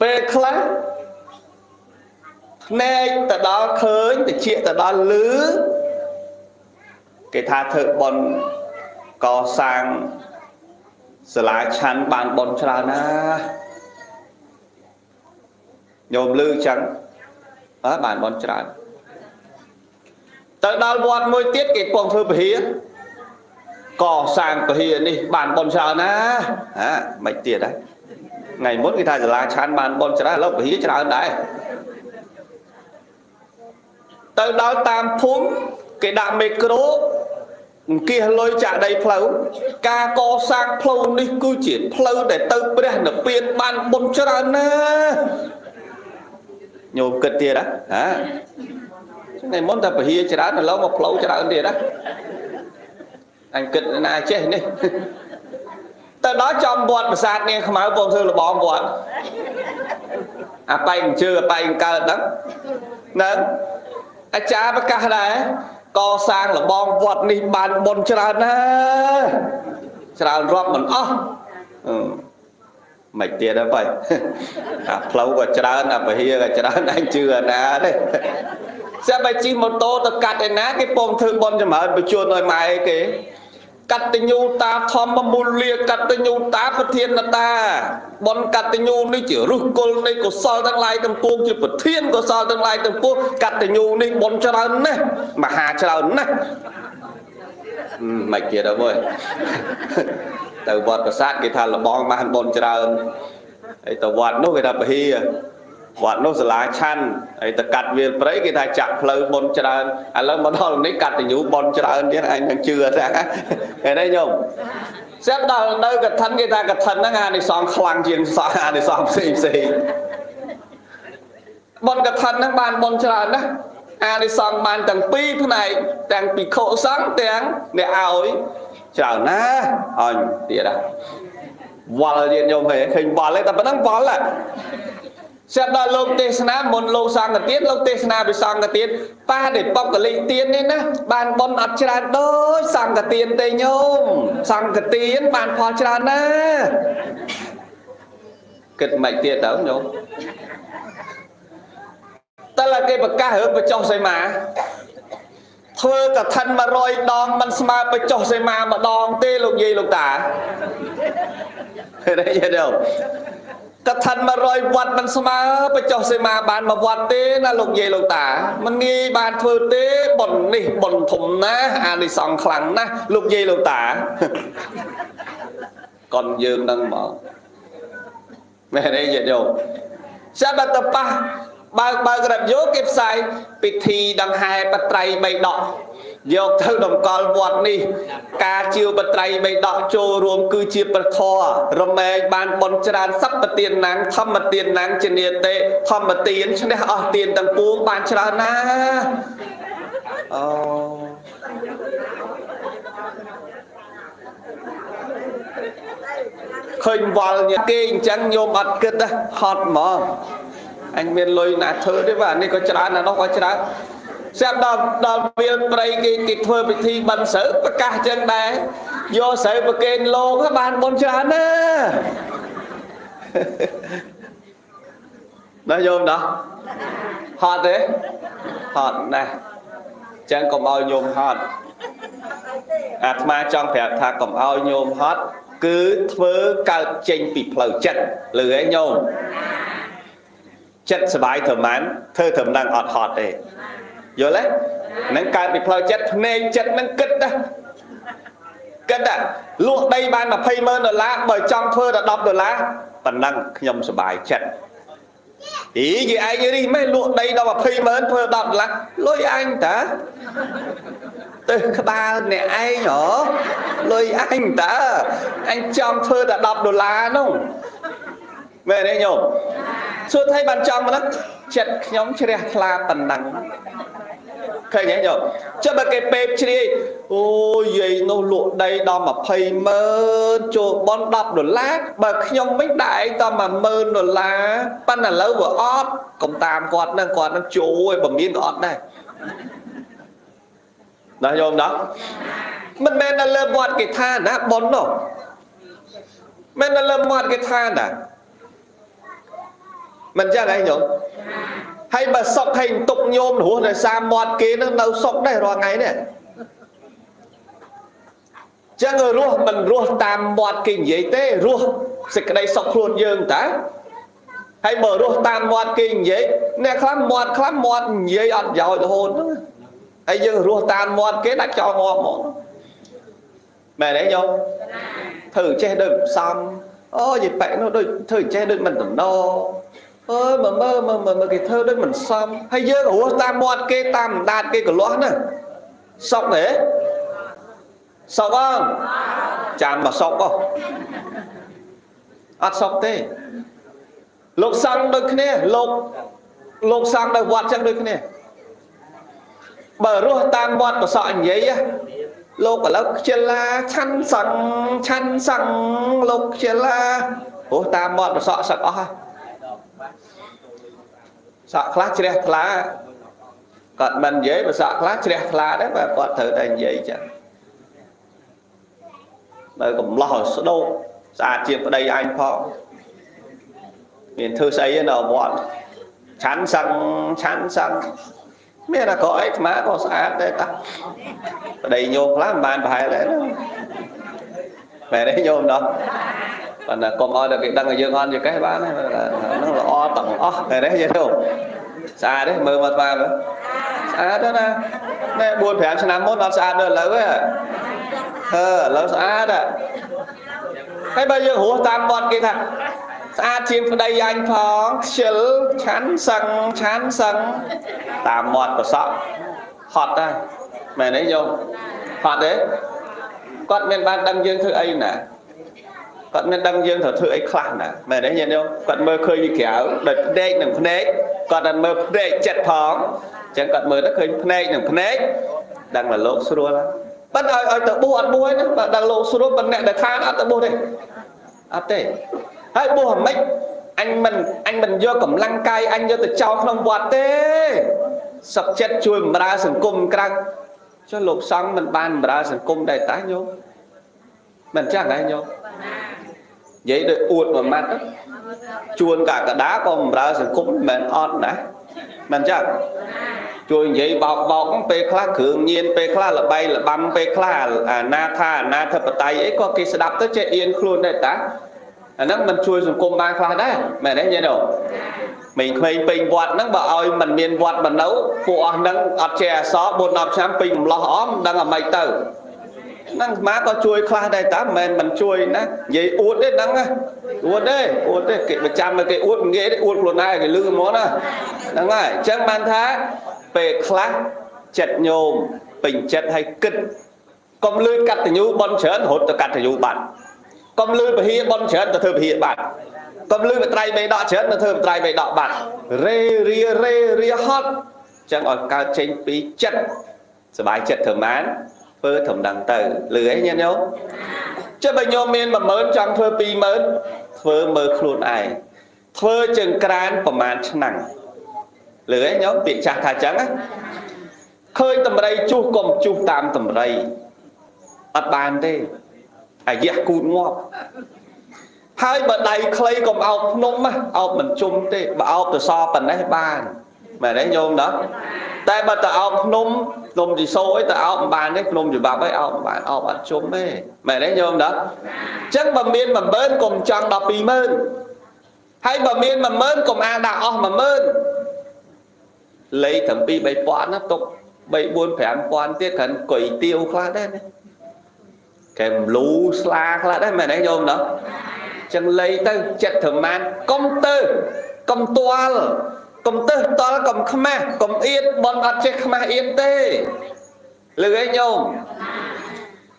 ពេលខ្លះភ្នែកទៅដល់ឃើញតិចទៅដល់លឺគេថាធ្វើបន់កសាងសាលាឆាន់បានបន់ច្រើនណាញោមលឺចឹងអើបានបន់ច្រើនទៅដល់វត្តមួយទៀតគេពងធ្វើពហិ កសាងពហិនេះបានបន់ច្រើនណាហាមិនទៀតហ៎ថ្ងៃមុនគេថាសាលាឆាន់បានបន់ច្រើនឥឡូវពហិច្រើនដែរទៅដល់តាមភូមិគេដាក់មេក្រូអង្គាសលុយចាក់ដីផ្លូវការកសាងផ្លូវនេះគឺជាផ្លូវដែលទៅព្រះនិព្វានបានបុណ្យច្រើនណាស់ញោមគិតទៀតហ៎ហាថ្ងៃមុនតែពហិច្រើនឥឡូវមកផ្លូវច្រើនទៀតហ៎ អញគិតណាចេះនេះទៅដល់ចំវត្តប្រាសាទនាងខ្មៅបងធ្វើលបងវត្តអាបែកជើអាបែកកើតហ្នឹងហ្នឹងអាចារ្យប្រកាសដែរកសាងលបងវត្តនេះបានបុណ្យច្រើនណាស់ច្រើនរាប់មិនអស់អឺមិនទៀតទេបើអាផ្លូវក៏ច្រើនអាពហិក៏ច្រើនអញជឿអាណាទេស្រាប់តែជិះម៉ូតូទៅកាត់ឯណាគេពងធ្វើបនចម្រើនបញ្ជូនឲ្យម៉ែគេ កតញ្ញូតាធម្មមូលាកតញ្ញូតាប្រធានតាបនកតញ្ញូនេះជារុះគល់នៃកុសលទាំងឡាយទាំងពួងជាប្រធានកុសលទាំងឡាយទាំងពួងកតញ្ញូនេះបនច្រើនណាស់មហាច្រើនណាស់មិនទៀតអើមើលទៅវត្តប្រាសាទគេថាលបងបានបនច្រើនហើយទៅវត្តនោះគេថាពហិ វត្តនោះសាលាឆាន់ហើយទៅកាត់វាលព្រៃគេថាចាក់ផ្លូវបនច្រើនឥឡូវមកដល់នេះកាត់តញូបនច្រើនទៀតអញនឹងជឿថាឃើញទេញោមស្រាប់ដល់នៅកឋិនគេថាកឋិនហ្នឹងអានិសងខ្លាំងជាងសោះអានិសងផ្សេងផ្សេងបនកឋិនហ្នឹងបានបនច្រើនណាស់អានិសងបានទាំងពីរផ្នែកទាំងពិខុសង្ឃទាំងអ្នកឲ្យច្រើនណាស់អញទៀតហ่ะវល់ទៀតញោមឃើញឃើញវល់ទេតែប៉ុណ្ណឹងវល់ហ่ะ ស្រាប់ដល់លោកទេសនាមុនលោកសង្ឃទានលោកទេសនាពីសង្ឃទានប៉ះដែលបុគ្គលិកទាននេះណាបានបនអត់ច្រើនដូចសង្ឃទានទេញោមសង្ឃទានបានផលច្រើនណាស់គិតមិនទៀតទៅញោមតើឡាគេប្រកាសរឿងបញ្ចុះសីមាធ្វើកឋិន100ដងមិនស្មើបញ្ចុះសីមាម្ដងទេលោកយាយលោកតាឃើញទេយល់ កឋិន100វត្តមិនស្មើបញ្ចុះសីមាបានមួយវត្តទេណាលោកយាយលោកតាមិនងាយបានធ្វើទេប៉ុននេះប៉ុនធំណាស់អានិសង្ឃខ្លាំងណាស់លោកយាយលោកតាកុនយើងនឹងមកមែនទេយាយយោសាបតប៉ះបើបើក្រាបយកគេផ្សាយពិធីដង្ហែបត្រៃបីដក យកទៅតម្កល់វត្តនេះ ការជាវបត្រៃបីដកចូលរួម គឺជាប្រធររមែងបានបនច្រើនសពទានណាំងធម្មទានណាំងជានិតេធម្មទានឈ្នះអស់ទានទាំងពួងបានច្រើនណាស់អូឃើញវល់គេអញ្ចឹងញោមអត់គិតហត់ហ្មងអញមានលុយណាធ្វើទេបាទនេះក៏ច្រើនណានោះក៏ច្រើន ស្រាប់ដល់ដល់វាលព្រៃគេគេធ្វើពិធីបិណ្ឌស្រូវប្រកាសចឹងដែរយកស្រូវប្រគេនលោកបានបុណ្យច្រើនណាណាយមដោះហត់ទេហត់ណាស់ចឹងកុំឲ្យញោមហត់អាត្មាចង់ប្រាប់ថាកុំឲ្យញោមហត់គឺធ្វើកើតចេញពីផ្លូវចិត្តលឺឯងញោមចិត្តសុបាយត្រមានធ្វើត្រឹមនឹងអត់ហត់ទេ យល់ទេនឹងកើតពីផ្លូវចិត្តភ្នែកចិត្តនឹងគិតណាគិតណាលក់ដីបាន20ម៉ឺនដុល្លារបើចង់ធ្វើដល់10ដុល្លារប៉ុណ្ណឹងខ្ញុំសុបាយចិត្តអីគេឯងរីមិនលក់ដីដល់20ម៉ឺនធ្វើ10ដុល្លារលុយអញតាទៅក្បាលអ្នកឯងហ៎លុយអញតាអញចង់ធ្វើតែ10ដុល្លារនោះមែនទេញោមសួរថៃបានចង់មកហ្នឹងចិត្តខ្ញុំជ្រះថ្លាប៉ុណ្ណឹង ឃើញទេញោមចុះបើគេពេបជ្រាយអូយាយនោះលក់ដីដល់20ម៉ឺនចូលបន10ដុល្លារបើខ្ញុំមិនដែរឯងត10000ដុល្លារប៉ិនឥឡូវវាអត់កុំតាមគាត់នឹងគាត់នឹងជួយបើមានក៏អត់ដែរណាញោមណាមិនមែននៅលើវត្តគេថាណាប៉ុននោះមិននៅលើមាត់គេថាណាមិនចឹងអីញោម ហើយបើសុកហើយទុកញោមរស់នៅសាមាត់គេនឹងនៅសុកដែររាល់ថ្ងៃនេះចឹងរស់មិនរស់តាមមាត់គេនិយាយទេរស់សេចក្តីសុខខ្លួនយើងតើហើយបើរស់តាមមាត់គេនិយាយអ្នកខ្លះមាត់ខ្លះមាត់និយាយអត់ប្រយោជន៍រហូតហ្នឹងហើយយើងរស់តាមមាត់គេដាច់ចោលងាប់ហ្មងមែនទេញោមធ្វើចេះដូចសំអូយីប៉ែកនោះដូចធ្វើចេះដូចមិនតំណ អើយមើលមើលមើលមើលគេធ្វើដូចមិនសមហើយយើងរស់តាមមាត់គេតាមដាតគេកលាស់ណាសុកទេសុកអងចាំមកសុកអអត់សុកទេលោកសង្ឃដូចគ្នាលោកលោកសង្ឃនៅវត្តចឹងដូចគ្នាបើរស់តាមវត្តប្រសក់និយាយលោកឥឡូវខ្ជិលាឆាន់សឹងឆាន់សឹងលោកខ្ជិលាព្រោះតាមវត្តប្រសក់សឹកអស់ហើយ សក់ខ្លះជ្រះថ្លាគាត់មិននិយាយប្រសក់ខ្លះជ្រះថ្លាដែរបើគាត់ត្រូវតែនិយាយចឹងបើកំឡោះស្ដោកស្អាតជាងប្តីអញផងមានធ្វើស្អីនៅវត្តឆាន់សឹងឆាន់សឹងមានតែក៏អីអាត្មាក៏ស្អាតដែរតាប្តីញោមខ្លះមិនបានប្រហែលដែរមែនទេញោមដល់ប៉ុន្តែកុំឲ្យតែគេដឹងថាយើងអត់យកកេះបានហ្នឹងល្អ ទាំងអស់មែនទេយើងទៅស្អាតទេមើលមកស្អាតមើលស្អាតណាណែ4 5ឆ្នាំមុនអត់ស្អាតដូចឥឡូវទេអឺឥឡូវស្អាតហើយបើយើងរស់តាមវត្តគេថាស្អាតជាងប្តីអញផងខ្ជិលឆាន់សឹងឆាន់សឹងតាមមាត់ប្រសក់ហត់ដែរមែនទេញោមហត់ទេគាត់មានបានដឹងយើងធ្វើអីណា គាត់មានដឹងយើងត្រូវធ្វើអីខ្លះណាមែនទេញាតិញោមគាត់មើលឃើញពីក្រៅដោយភ្នែកនិងភ្នែកគាត់តែមើលភ្នែកចិត្តផងអញ្ចឹងគាត់មើលទៅឃើញភ្នែកនិងភ្នែកដឹងថាលោកស្រួលបិទឲ្យឲ្យទៅបួសអត់បួសទេបើដឹងលោកស្រួលប៉ុន្តែអ្នកដែលខានអត់ទៅបួសទេអត់ទេហើយបួសអាម៉េចអញមិនអញមិនយកកម្លាំងកាយអញយកទៅចោលក្នុងវត្តទេសុខចិត្តជួយបម្រើសង្គមក្រៅចុះលោកសង្ឃមិនបានបម្រើសង្គមដែរតាញោមមិនចឹងដែរញោមនិ យាយដូចអួតមួយម៉ាត់ជួនកាកដាក៏បម្រើសង្គមមិនមែនអត់ណាមិនចឹងជួយនិយាយបោកបោកពេលខ្លះគ្រឿងញៀនពេលខ្លះលបៃលបាំពេលខ្លះអាណាថាអាណាធិបតីអីក៏គេស្ដាប់ទៅចេះអៀនខ្លួនដែរតាអាហ្នឹងมันជួយសង្គមបានខ្លះដែរមែនទេញ៉ែនោះមិញក្មេងពេញវត្តហ្នឹងបើឲ្យมันមានវត្តបណ្នៅពួកអស់ហ្នឹងអត់ចេះអស4 10ឆ្នាំពេញម្លោះអមដឹងអាម៉េចទៅ ហ្នឹងអាក៏ជួយខ្លះដែរតាមិនមែនមិនជួយណានិយាយអួតទេហ្នឹងណាអួតទេអួតទេគេប្រចាំគេអួតងាយទេអួតខ្លួនឯងគេលឺហ្មងណាហ្នឹងហើយអញ្ចឹងបានថាពេលខ្លះចិត្តញោមពេញចិត្តឲ្យគិតកុំលឺកតញ្ញូបនច្រើនរត់ទៅកតញ្ញូបាត់កុំលឺពហិបនច្រើនទៅធ្វើពហិបាត់កុំលឺបត្រៃបេដកច្រើនទៅធ្វើបត្រៃបេដកបាត់រេរារេរាហត់ចឹងឲ្យកើតចេញពីចិត្តសบายចិត្តធ្វើម៉ាន ធ្វើត្រឹមដឹងទៅលឺអីញាតិញោមចុះបើញោមមាន10000ចង់ធ្វើ20000ធ្វើមើលខ្លួនឯងធ្វើជើងក្រានប្រហែលឆ្នាំលឺអីញោមពាក្យចាស់ថាចឹងណាឃើញតម្រៃជុះកុំជុះតាមតម្រៃអត់បានទេអាយះគូតងាប់ហើយបើដៃខ្លីកុំអោបភ្នំណាអោបមិនជុំទេបើអោបទៅសប៉ុណ្ណេះបាន មែនទេញោមណាតែបើទៅអោបភ្នំភ្នំជីសូអីទៅអោបមិនបានទេភ្នំច្បាប់អីអោបមិនបានអោបអត់ជុំទេមែនទេញោមណាអញ្ចឹងបើមាន10000កុំចង់ដល់20000ហើយបើមាន10000កុំអាដាក់អស់10000លេខត្រឹម2 3000ណាទុក3 4 5000ទៀតគ្រាន់កុយទៀវខ្លះដែរណាកែមលូស្លាខ្លះដែរមែនទេញោមណោះចឹងលៃទៅចិត្តត្រមានកុំទៅកុំទាល់ កុំទៅតល់កុំខ្មាស់កុំអៀតបនអត់ចេះខ្មាស់អៀតទេលឺឯងញោម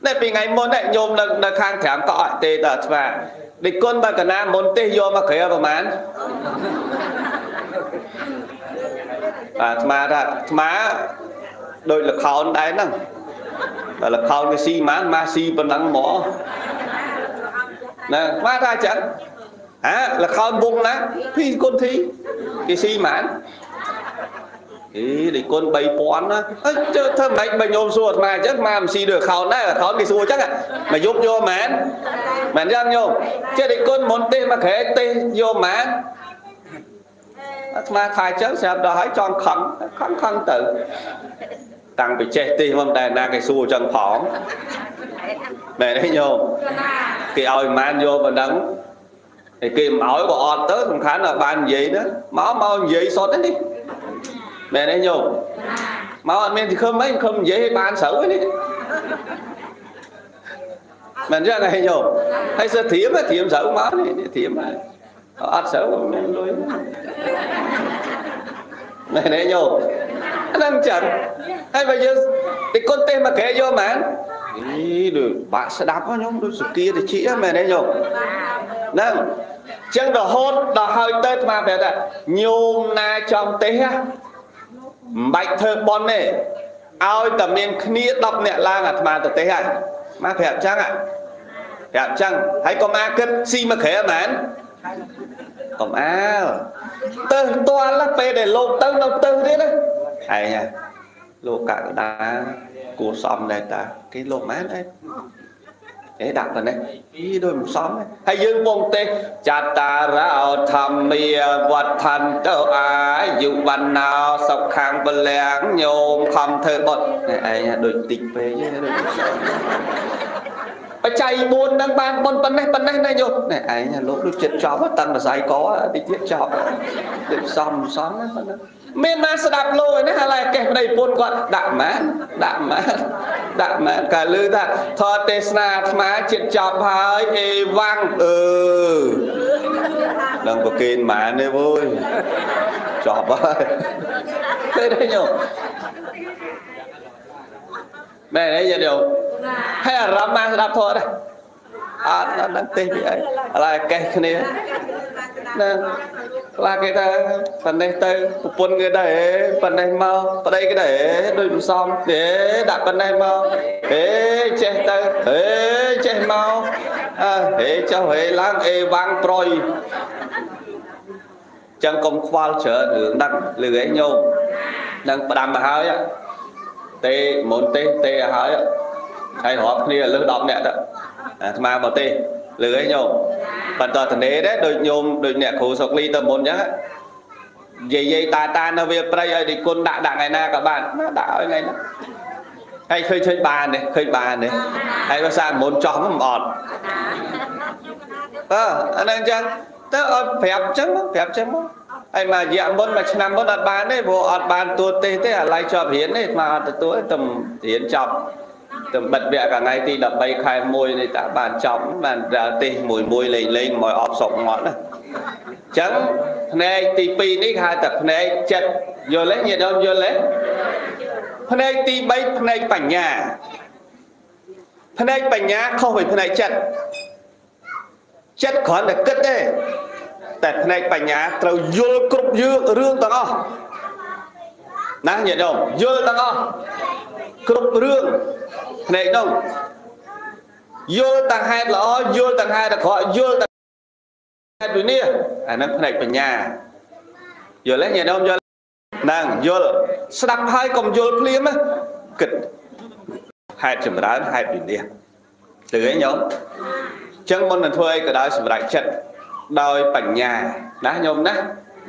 តែពីថ្ងៃមុនញោមនៅនៅខាងត្រាំកក់ទេតើស្វាដូចគុណបើកណាមុនទេយកមកក្រែប្រហែលបាទអាត្មាថាអាត្មាដូចលខោនដែរហ្នឹងតែលខោនវាស៊ីម៉ានម៉ាស៊ីប៉ុណ្ណឹងហ្មងណាមកថាចឹង ហាលខោនវងណាពីគុណធីគេស៊ីម៉ានអេដូចគុណ3000ណាអើជើធ្វើមិនបើញោមសួរអាត្មាអញ្ចឹងអាត្មាមិនស៊ីដូចខោនដែរខោនគេសួរអញ្ចឹងមកយប់យកម៉ានមិនយ៉ាងញោមចេះដូចគុណមុនទេសមកក្រែទេសយកម៉ានអាត្មាថាអញ្ចឹងស្រាប់ដល់ហើយចង់ខឹងខឹងខឹងទៅតាំងពីចេះទេមិនដែលណាគេសួរចឹងផងមែនទេញោមគេឲ្យម៉ានយកប៉ុណ្ណឹង តែគេមិនឲ្យក៏អត់ទៅសំខាន់ថាបាននិយាយទៅមកមកនិយាយសុទ្ធនេះមែនទេញោមមកអត់មានទីខឹមអីខឹមនិយាយឲ្យបានស្រូវនេះមែនចឹងហ៎ញោមហើយសើធៀមធៀមស្រូវមកនេះធៀមអត់ស្រូវមានលុយមែនទេញោមហ្នឹងចឹងហើយបើយើងទីគុណទេសមកក្រែយកមែនអីដូចបាក់ស្ដាប់ខ្ញុំដូចសគាតិចមែនទេញោមហ្នឹង ចឹងរហូតដល់ហើយទៅអាត្មាប្រាប់ថាញោមណាចំទេមិនបាច់ធ្វើបន់ទេឲ្យតែមានគ្នា10នាក់ឡើងអាត្មាទៅទេហើយមកប្រាប់ចឹងប្រាប់ចឹងហើយកុំអាគិតស៊ីមួយក្រែមែនកុំអើទៅទាល់ពេលដែលលោកទៅនៅទៅទៀតណាឯងលោកកកដាគួសមដែរតាគេលោកមែនឯង អេដាក់ប៉ុណ្ណេះអីដូចមិនសមហើយយើងពងទេសចតារោធម្មាវត្ថន្តោអាយុវណ្ណោសុខាំងបលាំងញោមខំធ្វើបុតឯងដូចតិចពេកដូចបច្ច័យ4ហ្នឹងបានប៉ុនប៉ុណ្ណេះប៉ុណ្ណេះណាយោណែឯងលោកដូចចិត្តចប់តាំងរស័យកតិចទៀតចប់ដូចសំសំណាប៉ុណ្ណេះ មានមកស្ដាប់លោកឯណាហើយកេះប្តីពុនគាត់ដាក់ម៉ានដាក់ម៉ានដាក់ម៉ានកាលឺថាថតទេសនាអាត្មាចិត្តចប់ហើយអេវ៉ាំងអឺនឹងប្រគេនម៉ានទេវយចប់ហើយឃើញទេញោមមែនទេយាយញោមហើយអារម្មណ៍មកស្ដាប់ធម៌ដែរ អត់ដល់ដឹងទេពីអីឥឡូវកេះគ្នាណាខ្លះគេថាប៉ណ្ណេះទៅប្រពន្ធគេដែរប៉ណ្ណេះមកប្តីគេដែរដូចមិនសមទេដាក់ប៉ណ្ណេះមកហេចេះទៅហេចេះមកអើហេចុះហេឡើងអេវ៉ាំងប្រុយចឹងកុំខ្វល់ច្រើនរឿងដឹងលឺឯងញោមនឹងផ្ដាំមកហើយទេមុនទេទេហើយហើយរាប់គ្នាលើ10នាក់ទៅ អាត្មាមកទេលឺឯងញោមបន្តតនេដែរដូចញោមដូចអ្នកគ្រូសុកលីទៅមុនអញ្ចឹងយាយយាយតាតានៅវាប្រៃឲ្យនិគុណដាក់ដាក់ថ្ងៃណាក៏បានណាដាក់ឲ្យថ្ងៃណាហើយឃើញឃើញបានទេឃើញបានទេហើយភាសាមុនចោះមិនអត់អើអាហ្នឹងអញ្ចឹងទៅអត់ប្រាប់អញ្ចឹងប្រាប់អញ្ចឹងមកហើយមករយៈមុនមួយឆ្នាំមុនអត់បានទេព្រោះអត់បានទួទេទេអាឡ័យជាប់រៀនទេមកអត់ទទួលទេតែរៀនចប់ ទៅបិទវគ្គថ្ងៃទី13ខែ1នេះតាបានចប់បានដល់ទេសមួយមួយលេងលេងមកអបសុកងត់ណាអញ្ចឹងផ្នែកទី2នេះគេហៅថាផ្នែកចិត្តយល់ទេញាតិញោមយល់ទេផ្នែកទី3ផ្នែកបញ្ញាផ្នែកបញ្ញាខុសពីផ្នែកចិត្តចិត្តគ្រាន់តែគិតទេតែផ្នែកបញ្ញាត្រូវយល់គ្រប់យើងរឿងទាំងអស់ណាញាតិញោមយល់ទាំងអស់ គ្រប់រឿងភ្នែកនោះយល់ទាំងហេតុល្អយល់ទាំងហេតុអាក្រក់យល់ទាំងហេតុវិនិច្ឆ័យអាហ្នឹងផ្នែកបញ្ញាយល់ទេញាតិញោមយល់ហ្នឹងយល់ស្ដាប់ហើយកុំយល់ភ្លាមគិតហេតុចម្រើនហេតុវិនិច្ឆ័យទៅឯងញោមចឹងមុននឹងធ្វើអីក៏ដោយសម្រេចចិត្តដោយបញ្ញាណាញោមណា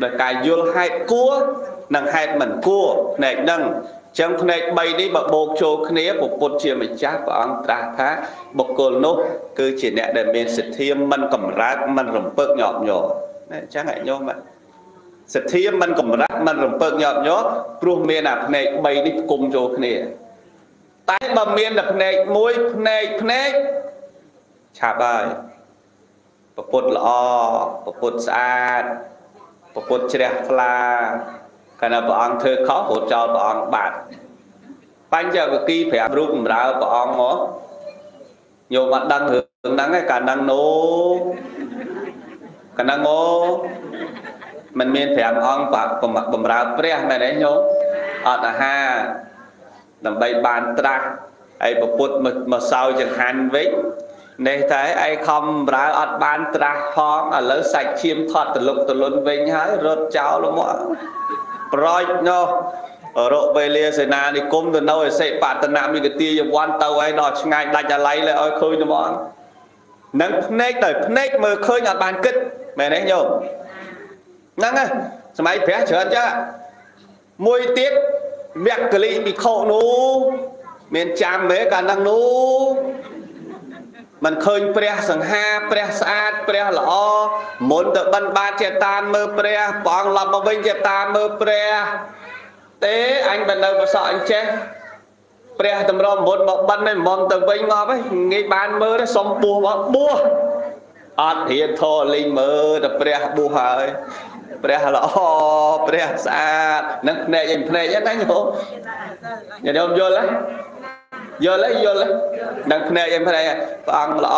ដោយការយល់ហេតុគួរនិងហេតុមិនគួរផ្នែកហ្នឹង ចឹងភ្នែក3នេះបើបូកចូលគ្នាពុទ្ធជាម្ចាស់ព្រះអង្គត្រាស់ថាបុគ្គលនោះគឺជាអ្នកដែលមានសទ្ធាមិនកម្រើកមិនរំពើកញាប់ញ័រណាអញ្ចឹងឯញោមសទ្ធាមិនកម្រើកមិនរំពើកញាប់ញ័រព្រោះមានអាភ្នែក3នេះផ្គុំចូលគ្នាតែបើមានតែភ្នែកមួយភ្នែកភ្នែកឆាប់ហើយពុទ្ធល្អពុទ្ធស្អាតពុទ្ធជ្រះថ្លា កាលណាព្រះអង្គធ្វើខុសរត់ចោលព្រះអង្គបាត់បញ្ចវគិប្រាប់រូបបំរើព្រះអង្គមកញោមអត់ដឹងរឿងហ្នឹងឯងកាលហ្នឹងណូកាលហ្នឹងអូมันមាន5អង្គបំរើព្រះមែនទេញោមអត់អាហារដើម្បីបានត្រាស់ហើយពពុទ្ធមកសោយចង្ហាន់វិញនេះតែឯខំបំរើអត់បានត្រាស់ផងឥឡូវសាច់ឈាមថត់ទលុកទលុនវិញហើយរត់ចោលមក ប្រោចនោះរកវេលាសេនានិគមទៅនៅអសិបតនមិកទាយវ័នទៅឯដល់ឆ្ងាយដាច់អាឡ័យលើឲ្យឃើញទៅមកនឹងភ្នែកទៅភ្នែកមើលឃើញអត់បានគិតមែនទេញោមហ្នឹងហើយសម័យព្រះច្រើនចាមួយទៀតវគ្គលិភិក្ខុនោះមានចាំទេកាលហ្នឹងនោះ មិនឃើញព្រះសង្ហាព្រះស្អាតព្រះល្អមុនទៅបិណ្ឌបាតចេតានមើលព្រះព្រះអង្គឡប់មកវិញចេតានមើលព្រះទេអញបើនៅប្រសក់អញចេះព្រះតម្រុំមុនមកបិណ្ឌឯមុំទៅវិញងាប់ឯងងាយបានមើលទេសុំបួសមកបួសអត់រៀនធរលេងមើលតែព្រះបួសហើយព្រះល្អព្រះស្អាតនឹងភ្នែកឯងភ្នែកហ្នឹងណាញោមញោមយល់ទេ យល់ទេយល់ទេនឹងភ្នែកឯងភ្នែកព្រះអង្គល្អ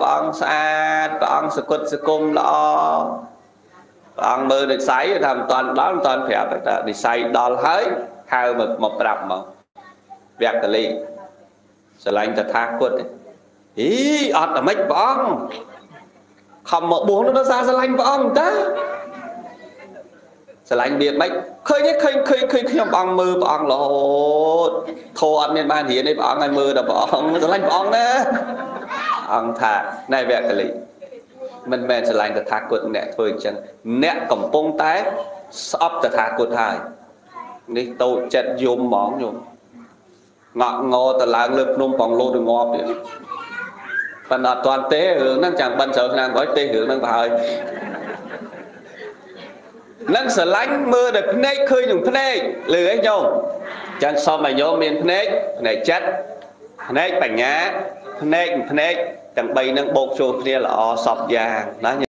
ព្រះអង្គស្អាតព្រះអង្គសគុតសគុំល្អព្រះអង្គមើលនិស័យថាមិនតាន់ដល់មិនតាន់ប្រាប់ថានិស័យដល់ហើយហៅមកមកប្រាប់មកវគ្គលីស្រឡាញ់តថាគតអីអត់តែម៉េចព្រះអង្គខំមកបួសនោះដោយសារស្រឡាញ់ព្រះអង្គតា ស្រឡាញ់វាមិនឃើញឃើញឃើញឃើញខ្ញុំព្រះអង្គមើលព្រះអង្គរហូតធោអត់មានបានរៀនទេព្រះអង្គឲ្យមើលដល់ព្រះអង្គស្រឡាញ់ព្រះអង្គណាអង្គថាណែវគ្គលីមិនមែនស្រឡាញ់តថាគតអ្នកធ្វើអញ្ចឹងអ្នកកំពុងតែស្អប់តថាគតហើយនេះតូចចិត្តយំហ្មងញោមងក់ងទៅឡើងលើភ្នំផងលោតងាប់ទៀតប៉ុន្តែអត់ទាន់ទេរឿងហ្នឹងចាំបិណ្ឌស្រូវឆ្នាំបើទេរឿងហ្នឹងទៅហើយ នឹងស្រឡាញ់មើលដល់ភ្នែកឃើញនឹងភ្នែកលឺអីញោមចឹងសុំឲ្យញោមមានភ្នែកភ្នែកចិត្តភ្នែកបញ្ញាភ្នែកភ្នែកទាំង3នឹងបូកចូលគ្នាល្អសពយ៉ាងណា